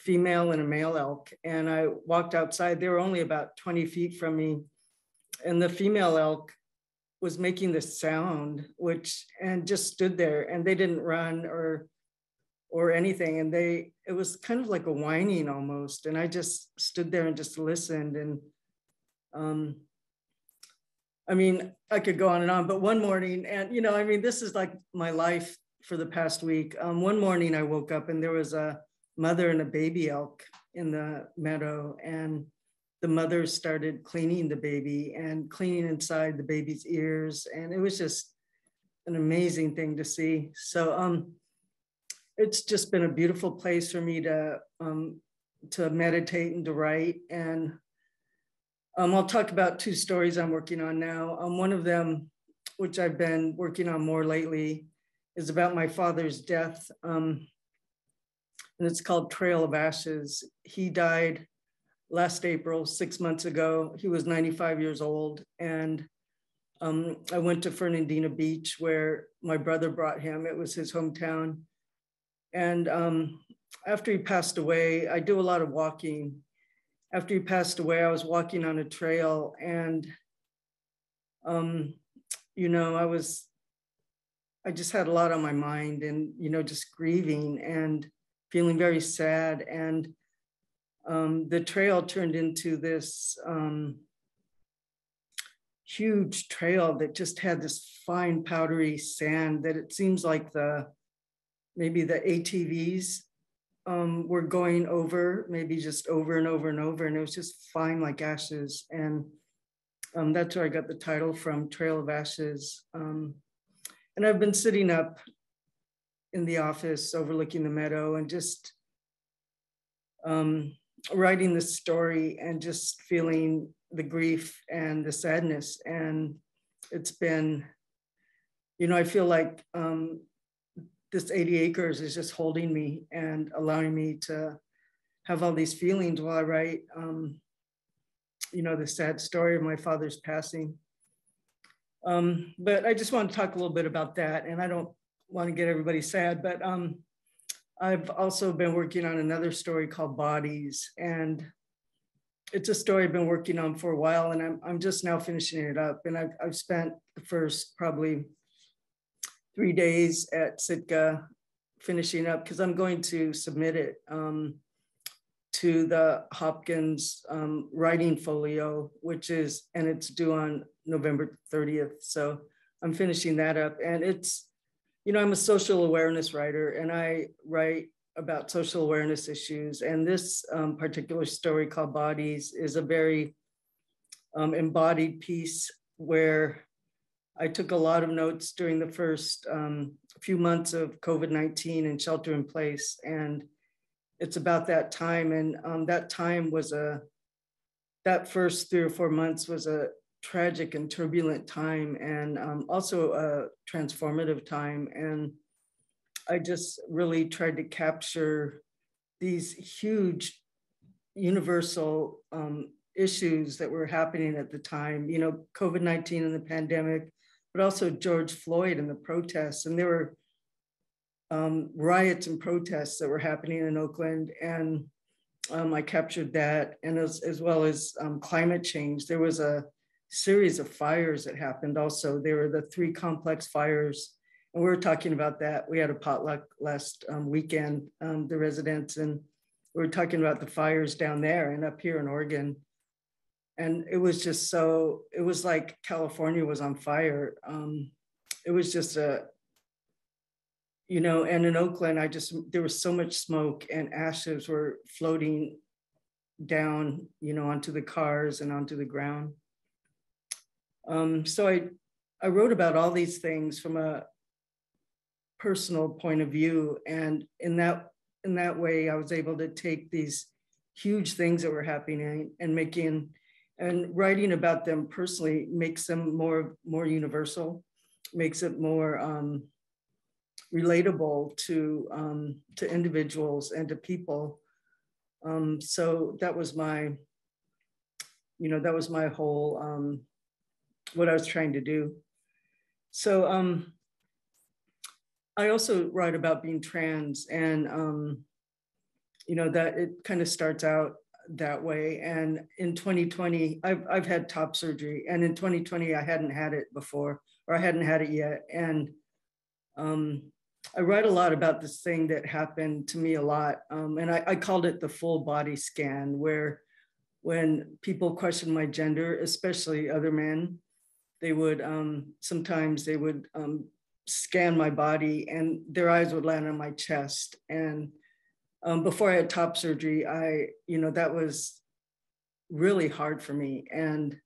female and a male elk and I walked outside. They were only about 20 feet from me. And the female elk was making this sound, which, and just stood there and they didn't run or or anything. And they, it was kind of like a whining almost. And I just stood there and just listened. And um, I mean, I could go on and on, but one morning, and you know, I mean, this is like my life for the past week. Um, one morning I woke up and there was a mother and a baby elk in the meadow. And the mother started cleaning the baby and cleaning inside the baby's ears. And it was just an amazing thing to see. So um, it's just been a beautiful place for me to um, to meditate and to write. And um, I'll talk about two stories I'm working on now. Um, one of them, which I've been working on more lately, is about my father's death. Um, and it's called Trail of Ashes. He died last April, six months ago. He was 95 years old. And um, I went to Fernandina Beach where my brother brought him. It was his hometown. And um, after he passed away, I do a lot of walking. After he passed away, I was walking on a trail and, um, you know, I was, I just had a lot on my mind and, you know, just grieving and feeling very sad. And um, the trail turned into this um, huge trail that just had this fine powdery sand that it seems like the maybe the ATVs um, were going over, maybe just over and over and over, and it was just fine like ashes. And um, that's where I got the title from, Trail of Ashes. Um, and I've been sitting up in the office overlooking the meadow and just um, writing the story and just feeling the grief and the sadness. And it's been, you know, I feel like um, this 80 acres is just holding me and allowing me to have all these feelings while I write, um, you know, the sad story of my father's passing. Um, but I just want to talk a little bit about that. And I don't want to get everybody sad, but um, I've also been working on another story called Bodies. And it's a story I've been working on for a while and I'm, I'm just now finishing it up. And I've, I've spent the first probably three days at Sitka finishing up because I'm going to submit it um, to the Hopkins um, writing folio, which is, and it's due on November 30th. So I'm finishing that up. And it's, you know, I'm a social awareness writer and I write about social awareness issues. And this um, particular story called Bodies is a very um, embodied piece where I took a lot of notes during the first um, few months of COVID 19 and shelter in place. And it's about that time. And um, that time was a, that first three or four months was a tragic and turbulent time and um, also a transformative time. And I just really tried to capture these huge universal um, issues that were happening at the time, you know, COVID 19 and the pandemic, but also George Floyd and the protests. And there were um, riots and protests that were happening in Oakland. And um, I captured that, and as, as well as um, climate change. There was a series of fires that happened also. There were the three complex fires, and we were talking about that. We had a potluck last um, weekend, um, the residents, and we were talking about the fires down there and up here in Oregon. And it was just so, it was like California was on fire. Um, it was just a, you know, and in Oakland, I just, there was so much smoke and ashes were floating down, you know, onto the cars and onto the ground. Um, so I, I wrote about all these things from a personal point of view. And in that, in that way, I was able to take these huge things that were happening and making and writing about them personally makes them more more universal makes it more um, relatable to um, to individuals and to people. Um, so that was my, you know, that was my whole um, what I was trying to do. So um, I also write about being trans, and um, you know that it kind of starts out that way. And in 2020, I've I've had top surgery, and in 2020 I hadn't had it before, or I hadn't had it yet, and um, I write a lot about this thing that happened to me a lot. Um, and I, I, called it the full body scan, where when people question my gender, especially other men, they would um, sometimes they would um, scan my body and their eyes would land on my chest. And um, before I had top surgery, I, you know, that was really hard for me. And,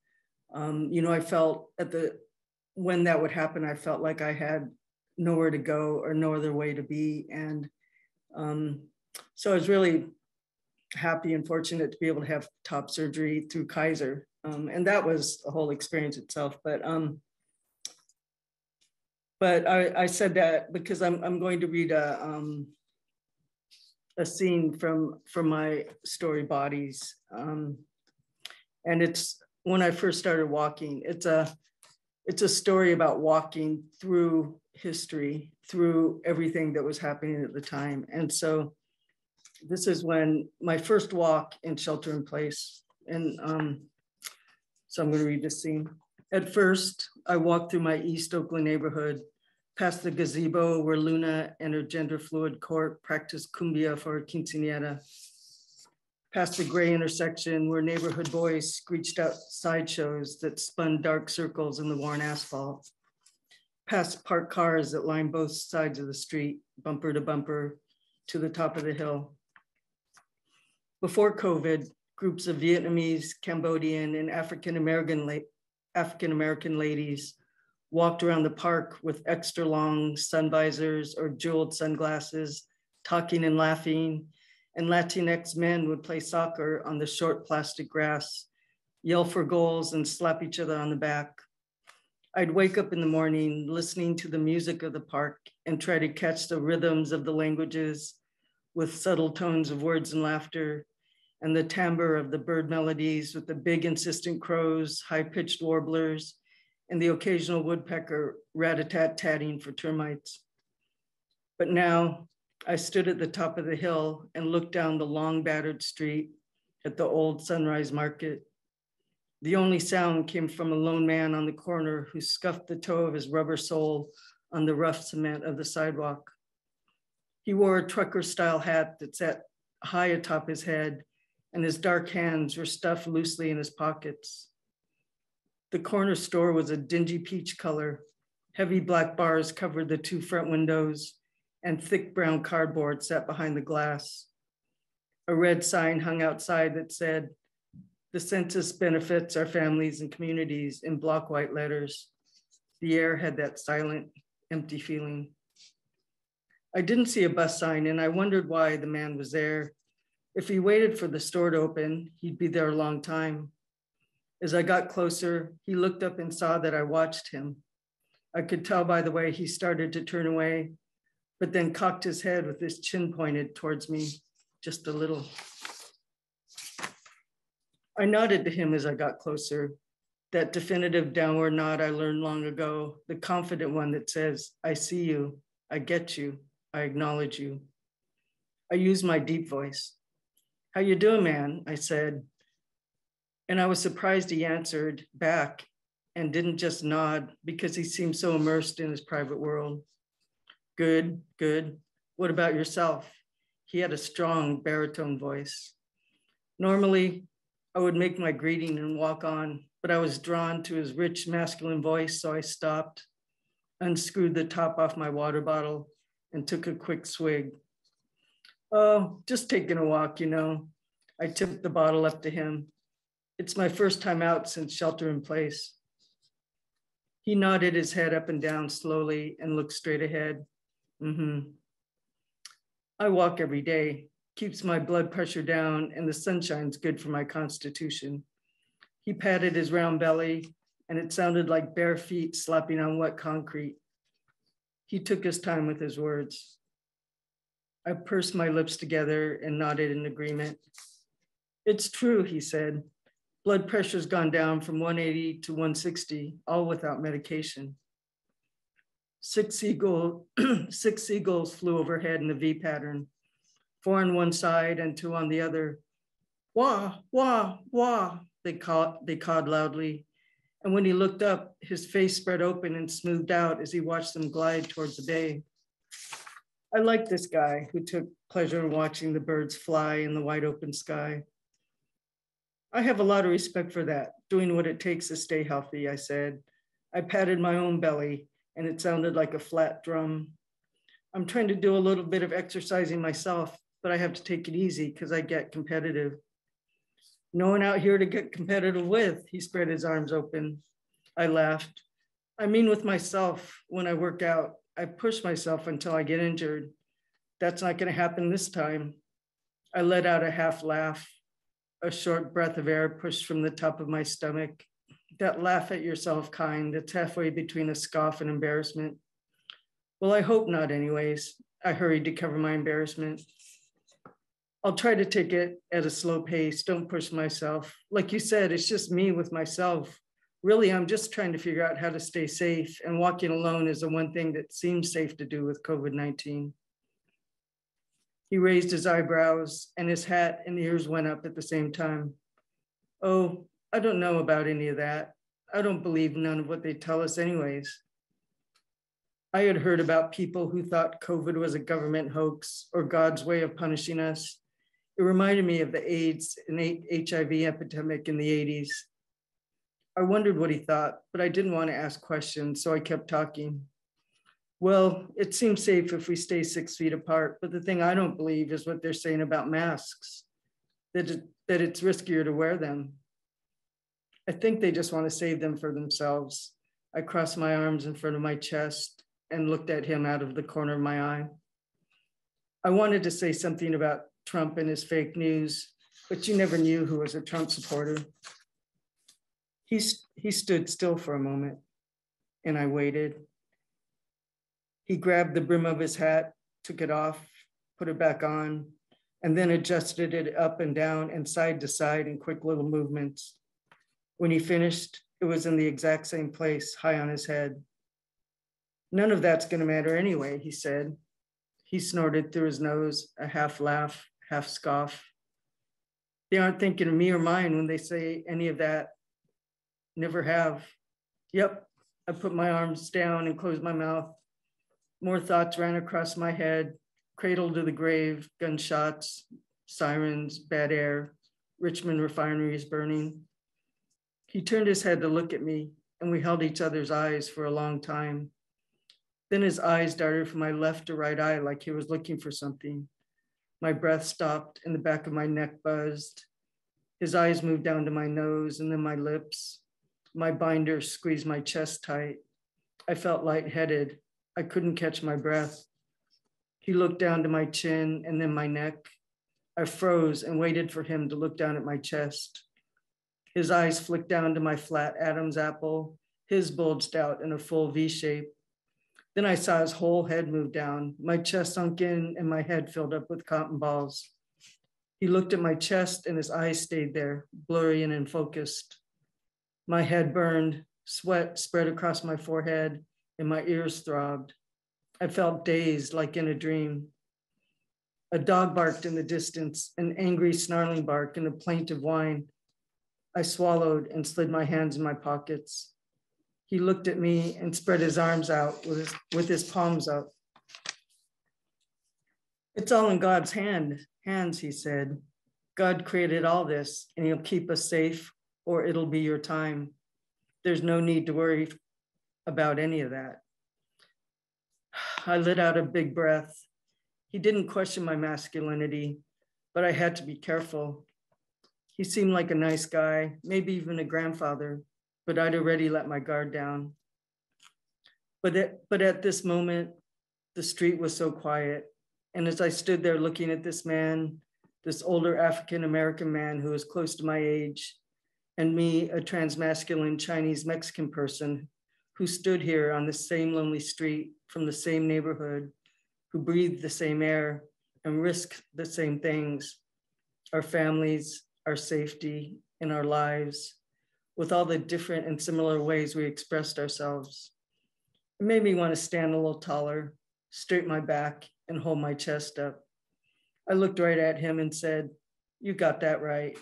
um, you know, I felt at the, when that would happen, I felt like I had nowhere to go or no other way to be. And um, so I was really happy and fortunate to be able to have top surgery through Kaiser. Um, and that was a whole experience itself. But um, but I, I said that because I'm, I'm going to read a, um, a scene from, from my story Bodies. Um, and it's when I first started walking. It's a, it's a story about walking through history through everything that was happening at the time. And so this is when my first walk in shelter in place. And um, so I'm going to read this scene. At first, I walked through my East Oakland neighborhood, past the gazebo where Luna and her gender fluid court practiced cumbia for her quinceanera, past the gray intersection where neighborhood boys screeched out sideshows that spun dark circles in the worn asphalt, past parked cars that lined both sides of the street, bumper to bumper, to the top of the hill. Before COVID, groups of Vietnamese, Cambodian, and African American la- African American ladies walked around the park with extra long sun visors or jeweled sunglasses, talking and laughing. And Latinx men would play soccer on the short plastic grass, yell for goals, and slap each other on the back. I'd wake up in the morning listening to the music of the park and try to catch the rhythms of the languages with subtle tones of words and laughter and the timbre of the bird melodies with the big insistent crows, high-pitched warblers, and the occasional woodpecker rat-a-tat-tatting for termites. But now I stood at the top of the hill and looked down the long battered street at the old sunrise market the only sound came from a lone man on the corner who scuffed the toe of his rubber sole on the rough cement of the sidewalk. He wore a trucker style hat that sat high atop his head, and his dark hands were stuffed loosely in his pockets. The corner store was a dingy peach color. Heavy black bars covered the two front windows, and thick brown cardboard sat behind the glass. A red sign hung outside that said, the census benefits our families and communities in block white letters. The air had that silent, empty feeling. I didn't see a bus sign and I wondered why the man was there. If he waited for the store to open, he'd be there a long time. As I got closer, he looked up and saw that I watched him. I could tell by the way he started to turn away, but then cocked his head with his chin pointed towards me just a little. I nodded to him as I got closer. That definitive downward nod I learned long ago, the confident one that says, I see you, I get you, I acknowledge you. I used my deep voice. How you doing, man? I said. And I was surprised he answered back and didn't just nod because he seemed so immersed in his private world. Good, good. What about yourself? He had a strong baritone voice. Normally, I would make my greeting and walk on, but I was drawn to his rich masculine voice, so I stopped, unscrewed the top off my water bottle, and took a quick swig. Oh, just taking a walk, you know. I tipped the bottle up to him. It's my first time out since shelter in place. He nodded his head up and down slowly and looked straight ahead. Mm-hmm. I walk every day, keeps my blood pressure down, and the sunshine's good for my constitution. He patted his round belly, and it sounded like bare feet slapping on wet concrete. He took his time with his words. I pursed my lips together and nodded in agreement. It's true, he said. Blood pressure's gone down from 180 to 160, all without medication. Six, eagle, [CLEARS THROAT] six seagulls flew overhead in a V pattern, four on one side and two on the other. Wah, wah, wah, they cawed, they cawed loudly. And when he looked up, his face spread open and smoothed out as he watched them glide towards the bay. I like this guy who took pleasure in watching the birds fly in the wide open sky. I have a lot of respect for that, doing what it takes to stay healthy, I said. I patted my own belly and it sounded like a flat drum. I'm trying to do a little bit of exercising myself, but I have to take it easy because I get competitive. No one out here to get competitive with. He spread his arms open. I laughed. I mean, with myself, when I work out, I push myself until I get injured. That's not going to happen this time. I let out a half laugh, a short breath of air pushed from the top of my stomach. That laugh at yourself kind that's halfway between a scoff and embarrassment. Well, I hope not, anyways. I hurried to cover my embarrassment. I'll try to take it at a slow pace. Don't push myself. Like you said, it's just me with myself really, I'm just trying to figure out how to stay safe. And walking alone is the one thing that seems safe to do with COVID 19. He raised his eyebrows and his hat and ears went up at the same time. Oh, I don't know about any of that. I don't believe none of what they tell us, anyways. I had heard about people who thought COVID was a government hoax or God's way of punishing us. It reminded me of the AIDS and HIV epidemic in the 80s. I wondered what he thought, but I didn't want to ask questions, so I kept talking. Well, it seems safe if we stay six feet apart, but the thing I don't believe is what they're saying about masks, that, it, that it's riskier to wear them. I think they just want to save them for themselves. I crossed my arms in front of my chest and looked at him out of the corner of my eye. I wanted to say something about Trump and his fake news, but you never knew who was a Trump supporter. He, he stood still for a moment and I waited. He grabbed the brim of his hat, took it off, put it back on, and then adjusted it up and down and side to side in quick little movements. When he finished, it was in the exact same place, high on his head. None of that's going to matter anyway, he said. He snorted through his nose, a half laugh, half scoff. They aren't thinking of me or mine when they say any of that never have. Yep, I put my arms down and closed my mouth. More thoughts ran across my head, cradle to the grave, gunshots, sirens, bad air, Richmond refineries burning. He turned his head to look at me, and we held each other's eyes for a long time. Then his eyes darted from my left to right eye like he was looking for something. My breath stopped and the back of my neck buzzed. His eyes moved down to my nose and then my lips. My binder squeezed my chest tight. I felt lightheaded. I couldn't catch my breath. He looked down to my chin and then my neck. I froze and waited for him to look down at my chest. His eyes flicked down to my flat Adam's apple. His bulged out in a full V shape. Then I saw his whole head move down. My chest sunk in and my head filled up with cotton balls. He looked at my chest and his eyes stayed there, blurry and unfocused. My head burned, sweat spread across my forehead, and my ears throbbed. I felt dazed like in a dream. A dog barked in the distance, an angry snarling bark and a plaintive whine. I swallowed and slid my hands in my pockets. He looked at me and spread his arms out with his, with his palms up. It's all in God's hand, hands, he said. God created all this and he'll keep us safe or it'll be your time. There's no need to worry about any of that. I let out a big breath. He didn't question my masculinity, but I had to be careful. He seemed like a nice guy, maybe even a grandfather, but I'd already let my guard down. But at, but at this moment, the street was so quiet. And as I stood there looking at this man, this older African American man who was close to my age, and me, a transmasculine Chinese Mexican person who stood here on the same lonely street from the same neighborhood, who breathed the same air and risked the same things our families, our safety, and our lives, with all the different and similar ways we expressed ourselves. It made me want to stand a little taller, straighten my back, and hold my chest up. I looked right at him and said, You got that right.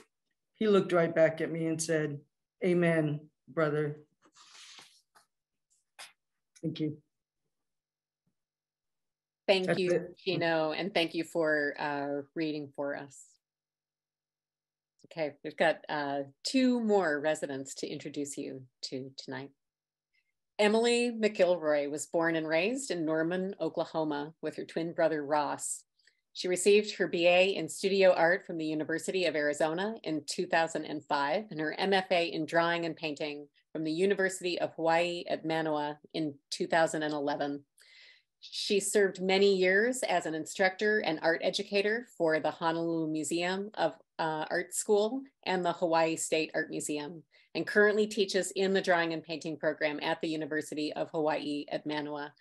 He looked right back at me and said, Amen, brother. Thank you. Thank That's you, it. Chino, and thank you for uh, reading for us. Okay, we've got uh, two more residents to introduce you to tonight. Emily McIlroy was born and raised in Norman, Oklahoma, with her twin brother Ross. She received her BA in studio art from the University of Arizona in 2005 and her MFA in drawing and painting from the University of Hawaii at Manoa in 2011. She served many years as an instructor and art educator for the Honolulu Museum of uh, Art School and the Hawaii State Art Museum, and currently teaches in the drawing and painting program at the University of Hawaii at Manoa.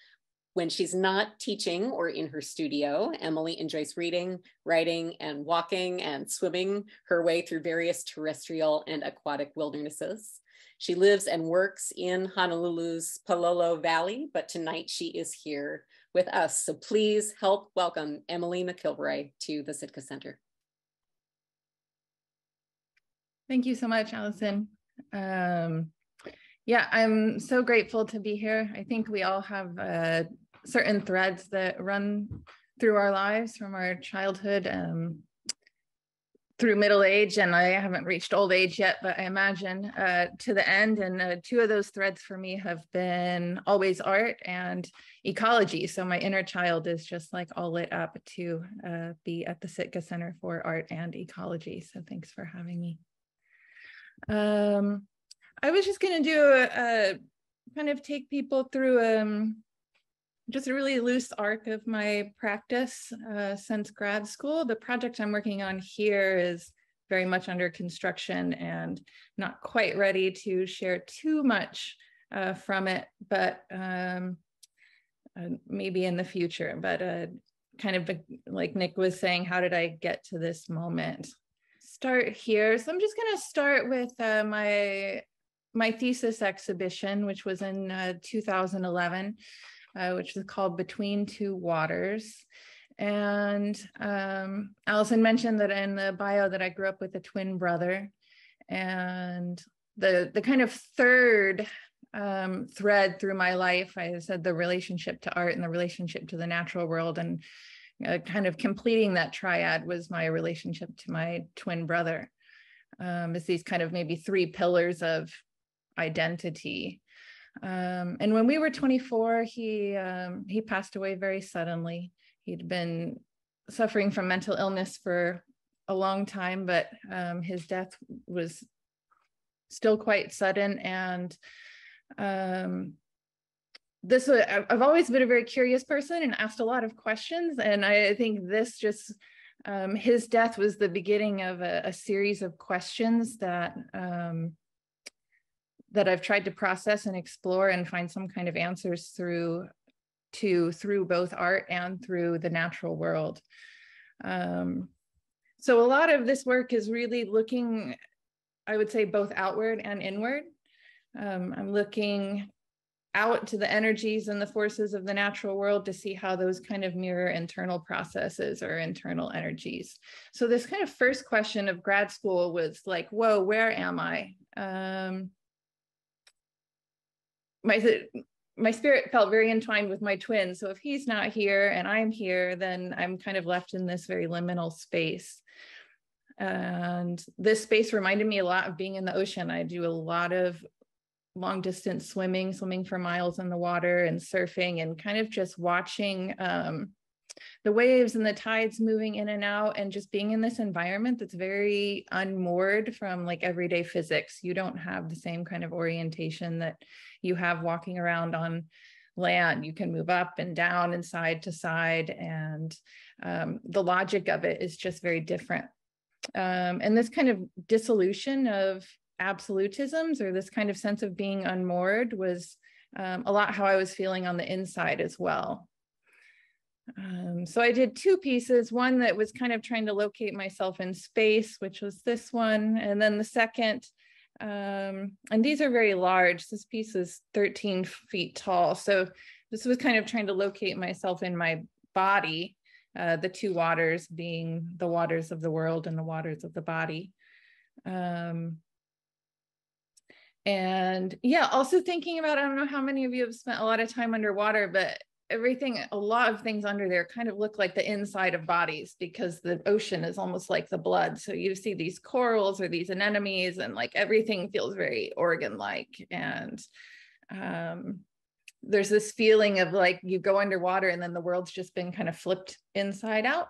When she's not teaching or in her studio, Emily enjoys reading, writing, and walking and swimming her way through various terrestrial and aquatic wildernesses. She lives and works in Honolulu's Palolo Valley, but tonight she is here with us. So please help welcome Emily McIlroy to the Sitka Center. Thank you so much, Allison. Um, yeah, I'm so grateful to be here. I think we all have uh, certain threads that run through our lives from our childhood um, through middle age and i haven't reached old age yet but i imagine uh, to the end. And uh, two of those threads for me have been always art and ecology. So my inner child is just like all lit up to uh, be at the sitka center for art and ecology. So thanks for having me. Um, i was just going to do a, a, kind of take people through um, just a really loose arc of my practice uh, since grad school. The project I'm working on here is very much under construction and not quite ready to share too much uh, from it, but um, uh, maybe in the future. But uh, kind of like Nick was saying, how did I get to this moment? Start here. So I'm just going to start with uh, my my thesis exhibition, which was in uh, 2011 uh, which is called Between Two Waters. And um, Allison mentioned that in the bio that I grew up with a twin brother. And the, the kind of third um, thread through my life, I said the relationship to art and the relationship to the natural world. And uh, kind of completing that triad was my relationship to my twin brother. Um, it's these kind of maybe three pillars of identity um, and when we were 24, he um, he passed away very suddenly. He'd been suffering from mental illness for a long time, but um, his death was still quite sudden. And um, this was, I've always been a very curious person and asked a lot of questions. And I think this just um, his death was the beginning of a, a series of questions that um, that I've tried to process and explore and find some kind of answers through to through both art and through the natural world. Um, so a lot of this work is really looking, I would say, both outward and inward. Um, I'm looking out to the energies and the forces of the natural world to see how those kind of mirror internal processes or internal energies. So this kind of first question of grad school was like, whoa, where am I? Um, my my spirit felt very entwined with my twin. So if he's not here and I'm here, then I'm kind of left in this very liminal space. And this space reminded me a lot of being in the ocean. I do a lot of long distance swimming, swimming for miles in the water and surfing and kind of just watching um, the waves and the tides moving in and out and just being in this environment that's very unmoored from like everyday physics. You don't have the same kind of orientation that you have walking around on land. You can move up and down and side to side, and um, the logic of it is just very different. Um, and this kind of dissolution of absolutisms or this kind of sense of being unmoored was um, a lot how I was feeling on the inside as well. Um, so I did two pieces, one that was kind of trying to locate myself in space, which was this one. And then the second, um, and these are very large. This piece is 13 feet tall. So this was kind of trying to locate myself in my body, uh, the two waters being the waters of the world and the waters of the body. Um, and yeah, also thinking about, I don't know how many of you have spent a lot of time underwater, but everything a lot of things under there kind of look like the inside of bodies because the ocean is almost like the blood. So you see these corals or these anemones and like everything feels very organ like and um, there's this feeling of like you go underwater and then the world's just been kind of flipped inside out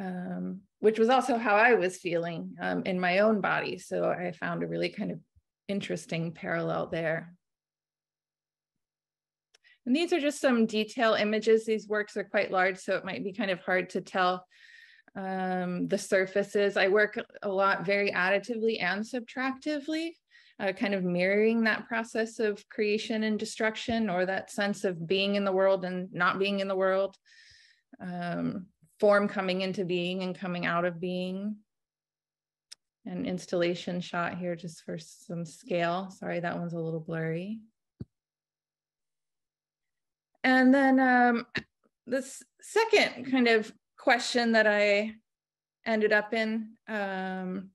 um, which was also how i was feeling um, in my own body. So i found a really kind of interesting parallel there and these are just some detail images. These works are quite large, so it might be kind of hard to tell um, the surfaces. I work a lot very additively and subtractively, uh, kind of mirroring that process of creation and destruction or that sense of being in the world and not being in the world. Um, form coming into being and coming out of being. An installation shot here just for some scale. Sorry, that one's a little blurry. And then um, [CLEARS THROAT] this second kind of question that I ended up in, um,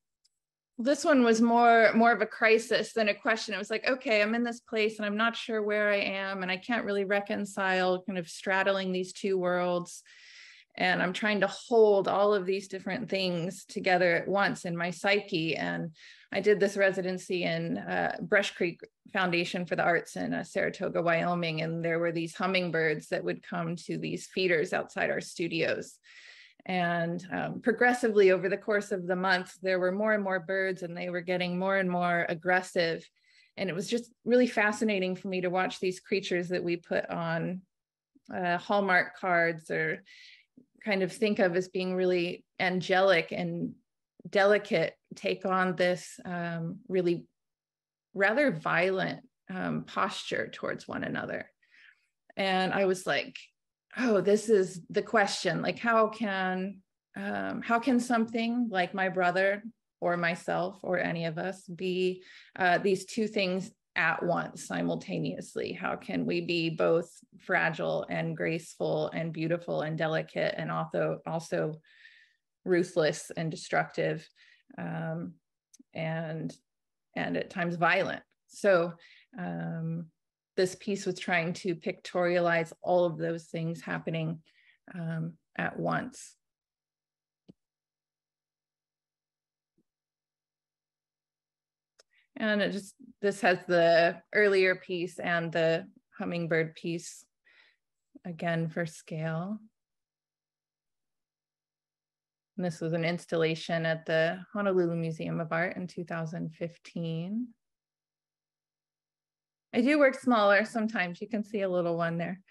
this one was more more of a crisis than a question. It was like, okay, I'm in this place and I'm not sure where I am, and I can't really reconcile kind of straddling these two worlds. And I'm trying to hold all of these different things together at once in my psyche. And I did this residency in uh, Brush Creek Foundation for the Arts in uh, Saratoga, Wyoming, and there were these hummingbirds that would come to these feeders outside our studios. And um, progressively over the course of the month, there were more and more birds, and they were getting more and more aggressive. And it was just really fascinating for me to watch these creatures that we put on uh, Hallmark cards or kind of think of as being really angelic and delicate take on this um, really rather violent um, posture towards one another. And I was like, oh, this is the question. Like, how can um, how can something like my brother or myself or any of us be uh, these two things at once simultaneously? How can we be both fragile and graceful and beautiful and delicate and also also ruthless and destructive um, and and at times violent. So um, this piece was trying to pictorialize all of those things happening um, at once. And it just this has the earlier piece and the hummingbird piece again for scale and this was an installation at the Honolulu Museum of Art in 2015. I do work smaller sometimes. You can see a little one there,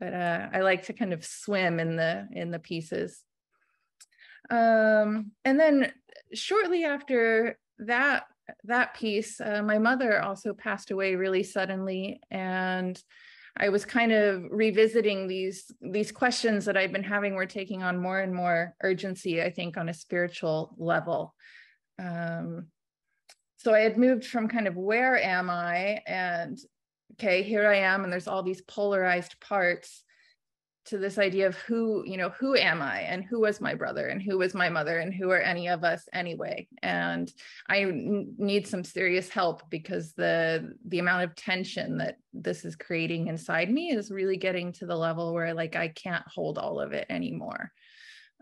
but uh, I like to kind of swim in the in the pieces. Um, and then shortly after that that piece, uh, my mother also passed away really suddenly, and I was kind of revisiting these these questions that I've been having were taking on more and more urgency, I think, on a spiritual level. Um, so I had moved from kind of where am I and okay, here I am, and there's all these polarized parts to this idea of who, you know, who am I and who was my brother and who was my mother and who are any of us anyway. And I n- need some serious help because the the amount of tension that this is creating inside me is really getting to the level where like I can't hold all of it anymore.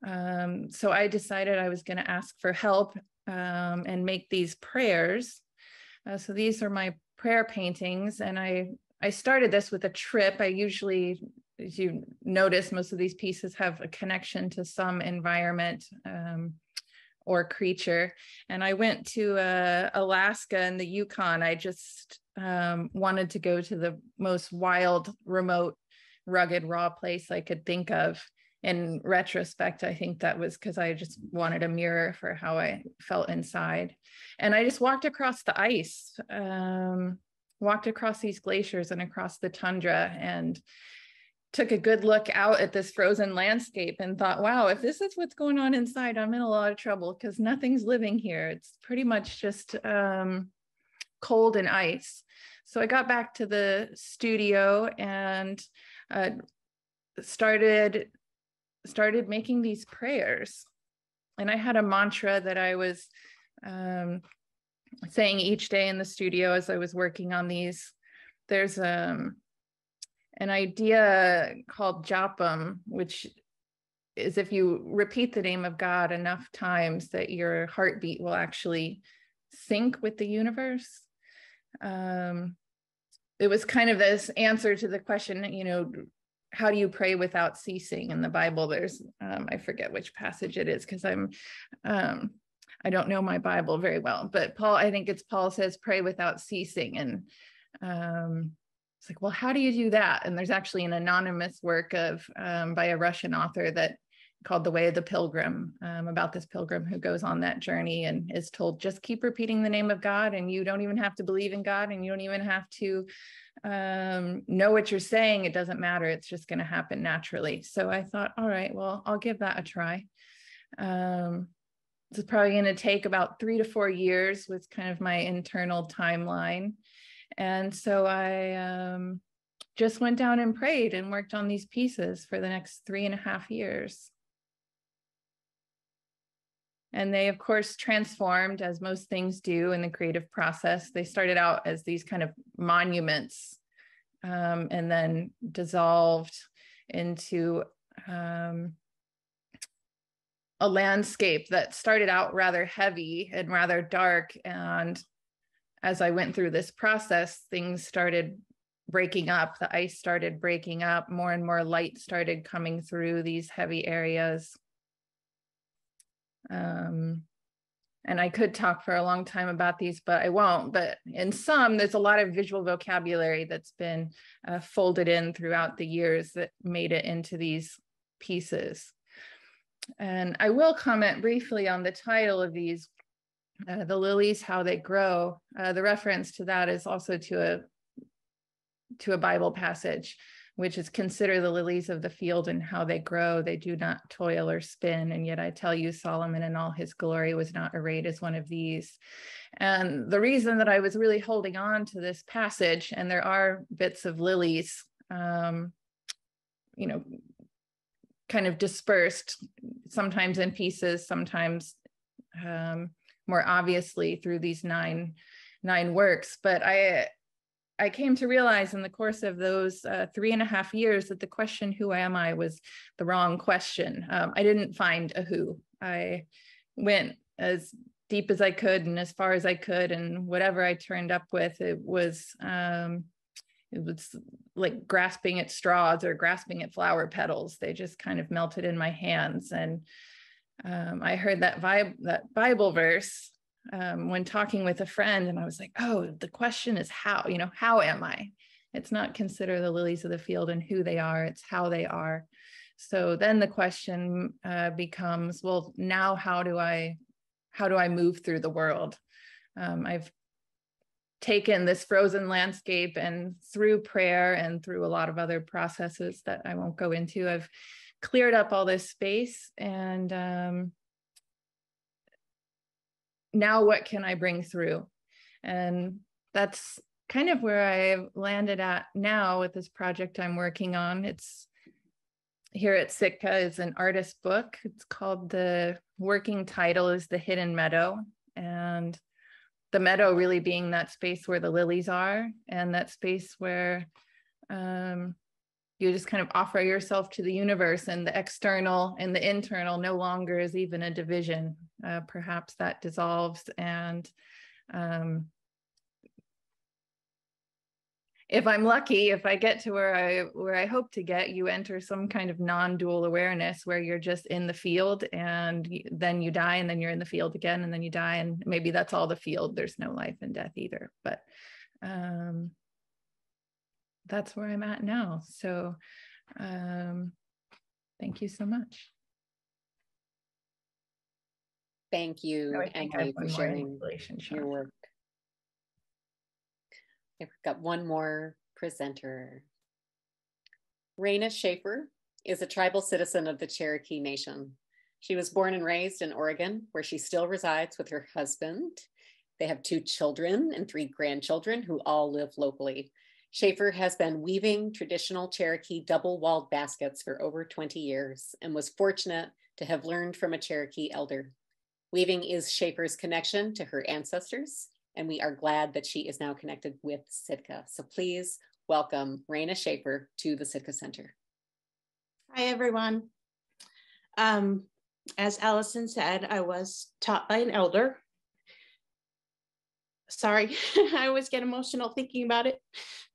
Um, so I decided I was going to ask for help um, and make these prayers. Uh, so these are my prayer paintings, and I I started this with a trip. I usually, as you notice, most of these pieces have a connection to some environment um, or creature. And I went to uh, Alaska and the Yukon. I just um, wanted to go to the most wild, remote, rugged, raw place I could think of in retrospect, I think that was because I just wanted a mirror for how I felt inside. And I just walked across the ice, um, walked across these glaciers and across the tundra and took a good look out at this frozen landscape and thought, wow, if this is what's going on inside, I'm in a lot of trouble because nothing's living here. It's pretty much just um, cold and ice. So I got back to the studio and uh, started started making these prayers. And I had a mantra that I was um, saying each day in the studio as I was working on these. There's um, an idea called japam, which is if you repeat the name of God enough times that your heartbeat will actually sync with the universe. Um, it was kind of this answer to the question, you know, how do you pray without ceasing in the bible there's um, i forget which passage it is because i'm um, i don't know my bible very well but paul i think it's paul says pray without ceasing and um, it's like well how do you do that and there's actually an anonymous work of um, by a russian author that called the way of the pilgrim um, about this pilgrim who goes on that journey and is told just keep repeating the name of god and you don't even have to believe in god and you don't even have to um, know what you're saying, it doesn't matter. It's just going to happen naturally. So I thought, all right, well, I'll give that a try. Um, is probably going to take about three to four years with kind of my internal timeline. And so I um, just went down and prayed and worked on these pieces for the next three and a half years. And they, of course, transformed as most things do in the creative process. They started out as these kind of monuments um, and then dissolved into um, a landscape that started out rather heavy and rather dark. And as I went through this process, things started breaking up. The ice started breaking up. More and more light started coming through these heavy areas. Um, and I could talk for a long time about these, but I won't. But in some, there's a lot of visual vocabulary that's been uh, folded in throughout the years that made it into these pieces. And I will comment briefly on the title of these, uh, The Lilies, How They Grow. Uh, the reference to that is also to a to a Bible passage which is consider the lilies of the field and how they grow. They do not toil or spin. And yet I tell you, Solomon in all his glory was not arrayed as one of these. And the reason that I was really holding on to this passage, and there are bits of lilies, um, you know, kind of dispersed, sometimes in pieces, sometimes um, more obviously through these nine nine works. But I I came to realize in the course of those uh, three and a half years that the question, who am I, was the wrong question. Um, I didn't find a who. I went as deep as I could and as far as I could, and whatever I turned up with, it was. Um, it was like grasping at straws or grasping at flower petals. They just kind of melted in my hands. And um, I heard that vibe, that Bible verse um, when talking with a friend and i was like oh the question is how you know how am i? It's not consider the lilies of the field and who they are it's how they are. So then the question uh, becomes well now how do i how do i move through the world? Um, i've taken this frozen landscape and through prayer and through a lot of other processes that i won't go into i've cleared up all this space and um, now what can I bring through? And that's kind of where I've landed at now with this project I'm working on. It's here at Sitka is an artist book. It's called the working title is The Hidden Meadow. And the meadow really being that space where the lilies are and that space where um, you just kind of offer yourself to the universe and the external and the internal no longer is even a division. Uh, perhaps that dissolves and um, if I'm lucky, if I get to where I where I hope to get, you enter some kind of non-dual awareness where you're just in the field and then you die and then you're in the field again and then you die and maybe that's all the field. There's no life and death either. But um, that's where I'm at now. So um, thank you so much. Thank you, Angie, for sharing your work. We've got one more presenter. Rayna Schaefer is a tribal citizen of the Cherokee Nation. She was born and raised in Oregon, where she still resides with her husband. They have two children and three grandchildren who all live locally. Schaefer has been weaving traditional Cherokee double walled baskets for over 20 years and was fortunate to have learned from a Cherokee elder. Weaving is Schaefer's connection to her ancestors and we are glad that she is now connected with Sitka. So please welcome Rayna Schaefer to the Sitka Center. Hi, everyone. Um, as Allison said, I was taught by an elder. Sorry, [LAUGHS] I always get emotional thinking about it.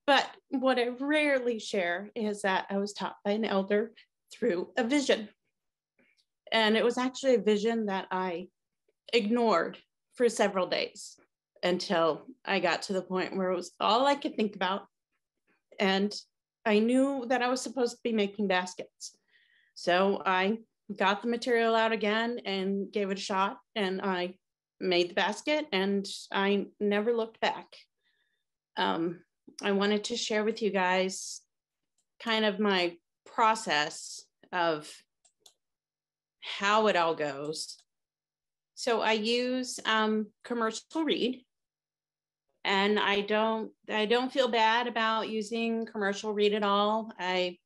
But what I rarely share is that I was taught by an elder through a vision. And it was actually a vision that I ignored for several days until I got to the point where it was all I could think about. And I knew that I was supposed to be making baskets. So I got the material out again and gave it a shot. And I made the basket and I never looked back. Um, I wanted to share with you guys kind of my process of how it all goes. So I use um, commercial reed and I don't I don't feel bad about using commercial reed at all. I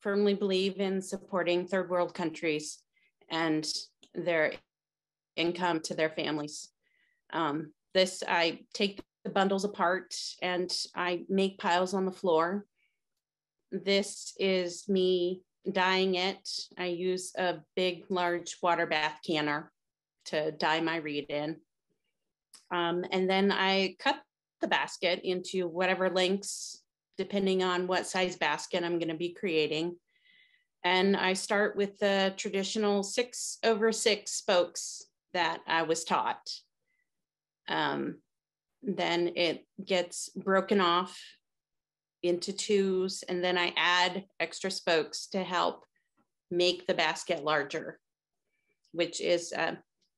firmly believe in supporting third world countries and their income to their families. Um, this I take the bundles apart and I make piles on the floor. This is me dyeing it. I use a big, large water bath canner to dye my reed in. Um, and then I cut the basket into whatever lengths, depending on what size basket I'm going to be creating. And I start with the traditional six over six spokes that I was taught. Um, then it gets broken off into twos, and then I add extra spokes to help make the basket larger, which is uh,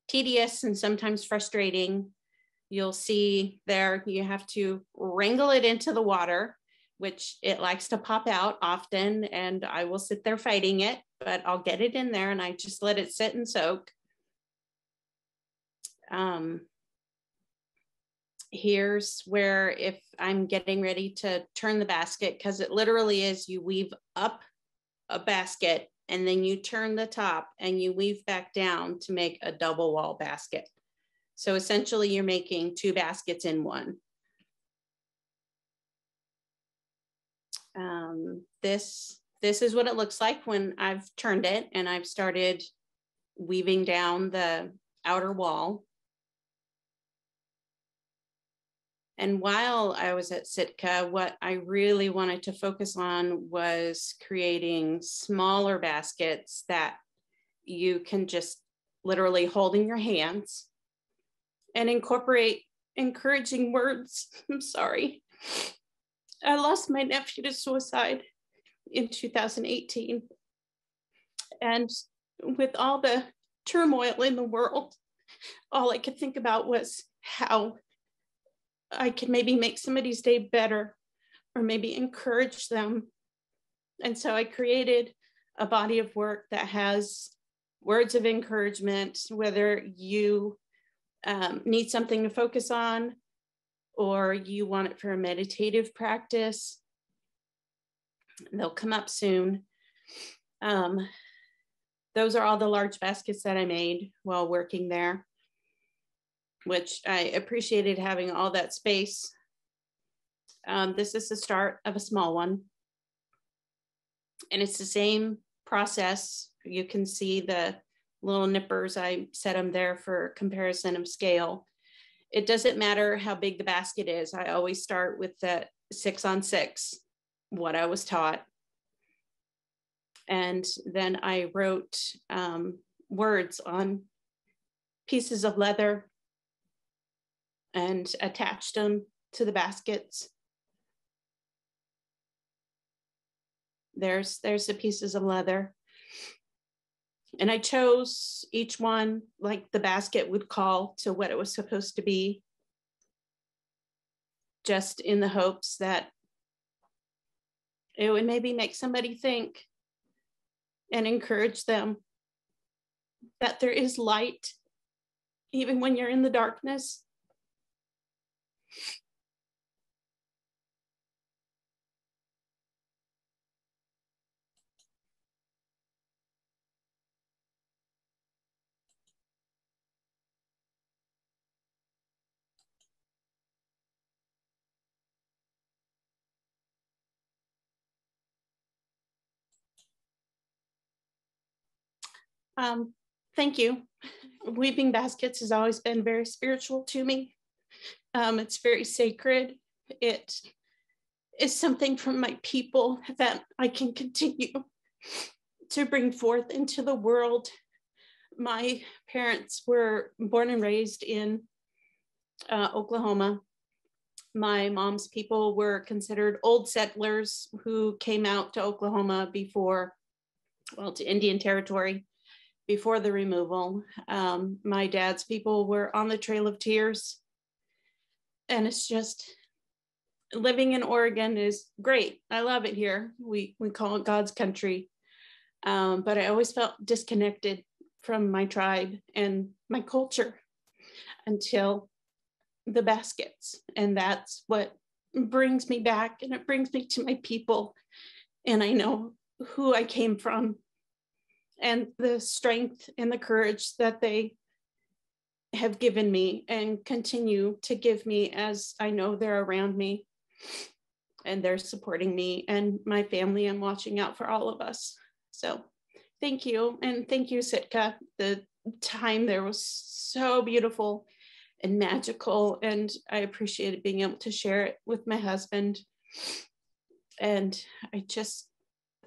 tedious and sometimes frustrating. You'll see there you have to wrangle it into the water which it likes to pop out often and i will sit there fighting it but i'll get it in there and i just let it sit and soak. Um, here's where if i'm getting ready to turn the basket because it literally is you weave up a basket and then you turn the top and you weave back down to make a double wall basket so essentially you're making two baskets in one. Um, this, this is what it looks like when I've turned it and I've started weaving down the outer wall. And while I was at Sitka, what I really wanted to focus on was creating smaller baskets that you can just literally hold in your hands and incorporate encouraging words. [LAUGHS] I'm sorry. I lost my nephew to suicide in 2018. And with all the turmoil in the world, all I could think about was how I could maybe make somebody's day better or maybe encourage them. And so I created a body of work that has words of encouragement, whether you um, need something to focus on, or you want it for a meditative practice, they'll come up soon. Um, those are all the large baskets that I made while working there, which I appreciated having all that space. Um, this is the start of a small one. And it's the same process. You can see the little nippers, I set them there for comparison of scale. It doesn't matter how big the basket is. I always start with the six on six, what I was taught. And then I wrote um, words on pieces of leather and attached them to the baskets. There's, there's the pieces of leather. And I chose each one like the basket would call to what it was supposed to be, just in the hopes that it would maybe make somebody think and encourage them that there is light even when you're in the darkness. Um, thank you. Weeping baskets has always been very spiritual to me. Um, it's very sacred. It is something from my people that I can continue to bring forth into the world. My parents were born and raised in uh, Oklahoma. My mom's people were considered old settlers who came out to Oklahoma before, well, to Indian Territory before the removal. Um, my dad's people were on the Trail of Tears. And it's just living in Oregon is great. I love it here. We, we call it God's country. Um, but I always felt disconnected from my tribe and my culture until the baskets. And that's what brings me back and it brings me to my people. And I know who I came from and the strength and the courage that they have given me and continue to give me as I know they're around me and they're supporting me and my family and watching out for all of us. So thank you. And thank you, Sitka. The time there was so beautiful and magical. And I appreciated being able to share it with my husband. And I just,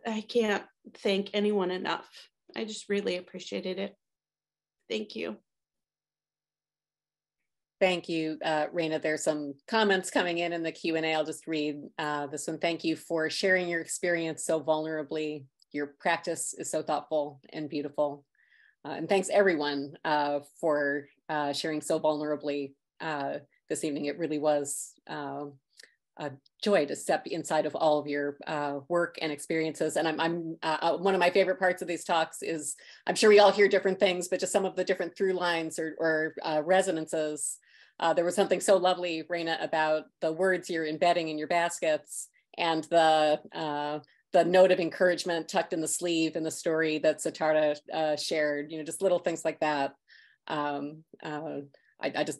I can't thank anyone enough I just really appreciated it. Thank you. Thank you, uh, Rayna. There's some comments coming in in the Q&A. I'll just read uh, this one. Thank you for sharing your experience so vulnerably. Your practice is so thoughtful and beautiful. Uh, and thanks everyone uh, for uh, sharing so vulnerably uh, this evening. It really was a joy to step inside of all of your uh, work and experiences. And I'm, I'm uh, uh, one of my favorite parts of these talks is I'm sure we all hear different things, but just some of the different through lines or, or uh, resonances. Uh, there was something so lovely, Rayna, about the words you're embedding in your baskets and the uh, the note of encouragement tucked in the sleeve in the story that Siddhartha shared. You know, just little things like that. Um, I, I, just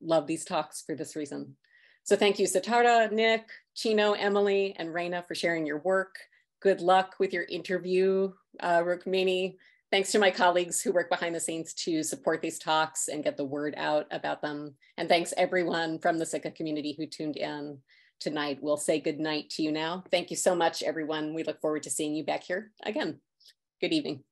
love these talks for this reason. So thank you, Setare, Nick, Chino, Emily, and Rayna for sharing your work. Good luck with your interview, uh, Rukmini. Thanks to my colleagues who work behind the scenes to support these talks and get the word out about them. And thanks everyone from the Sitka community who tuned in tonight. We'll say good night to you now. Thank you so much, everyone. We look forward to seeing you back here again. Good evening.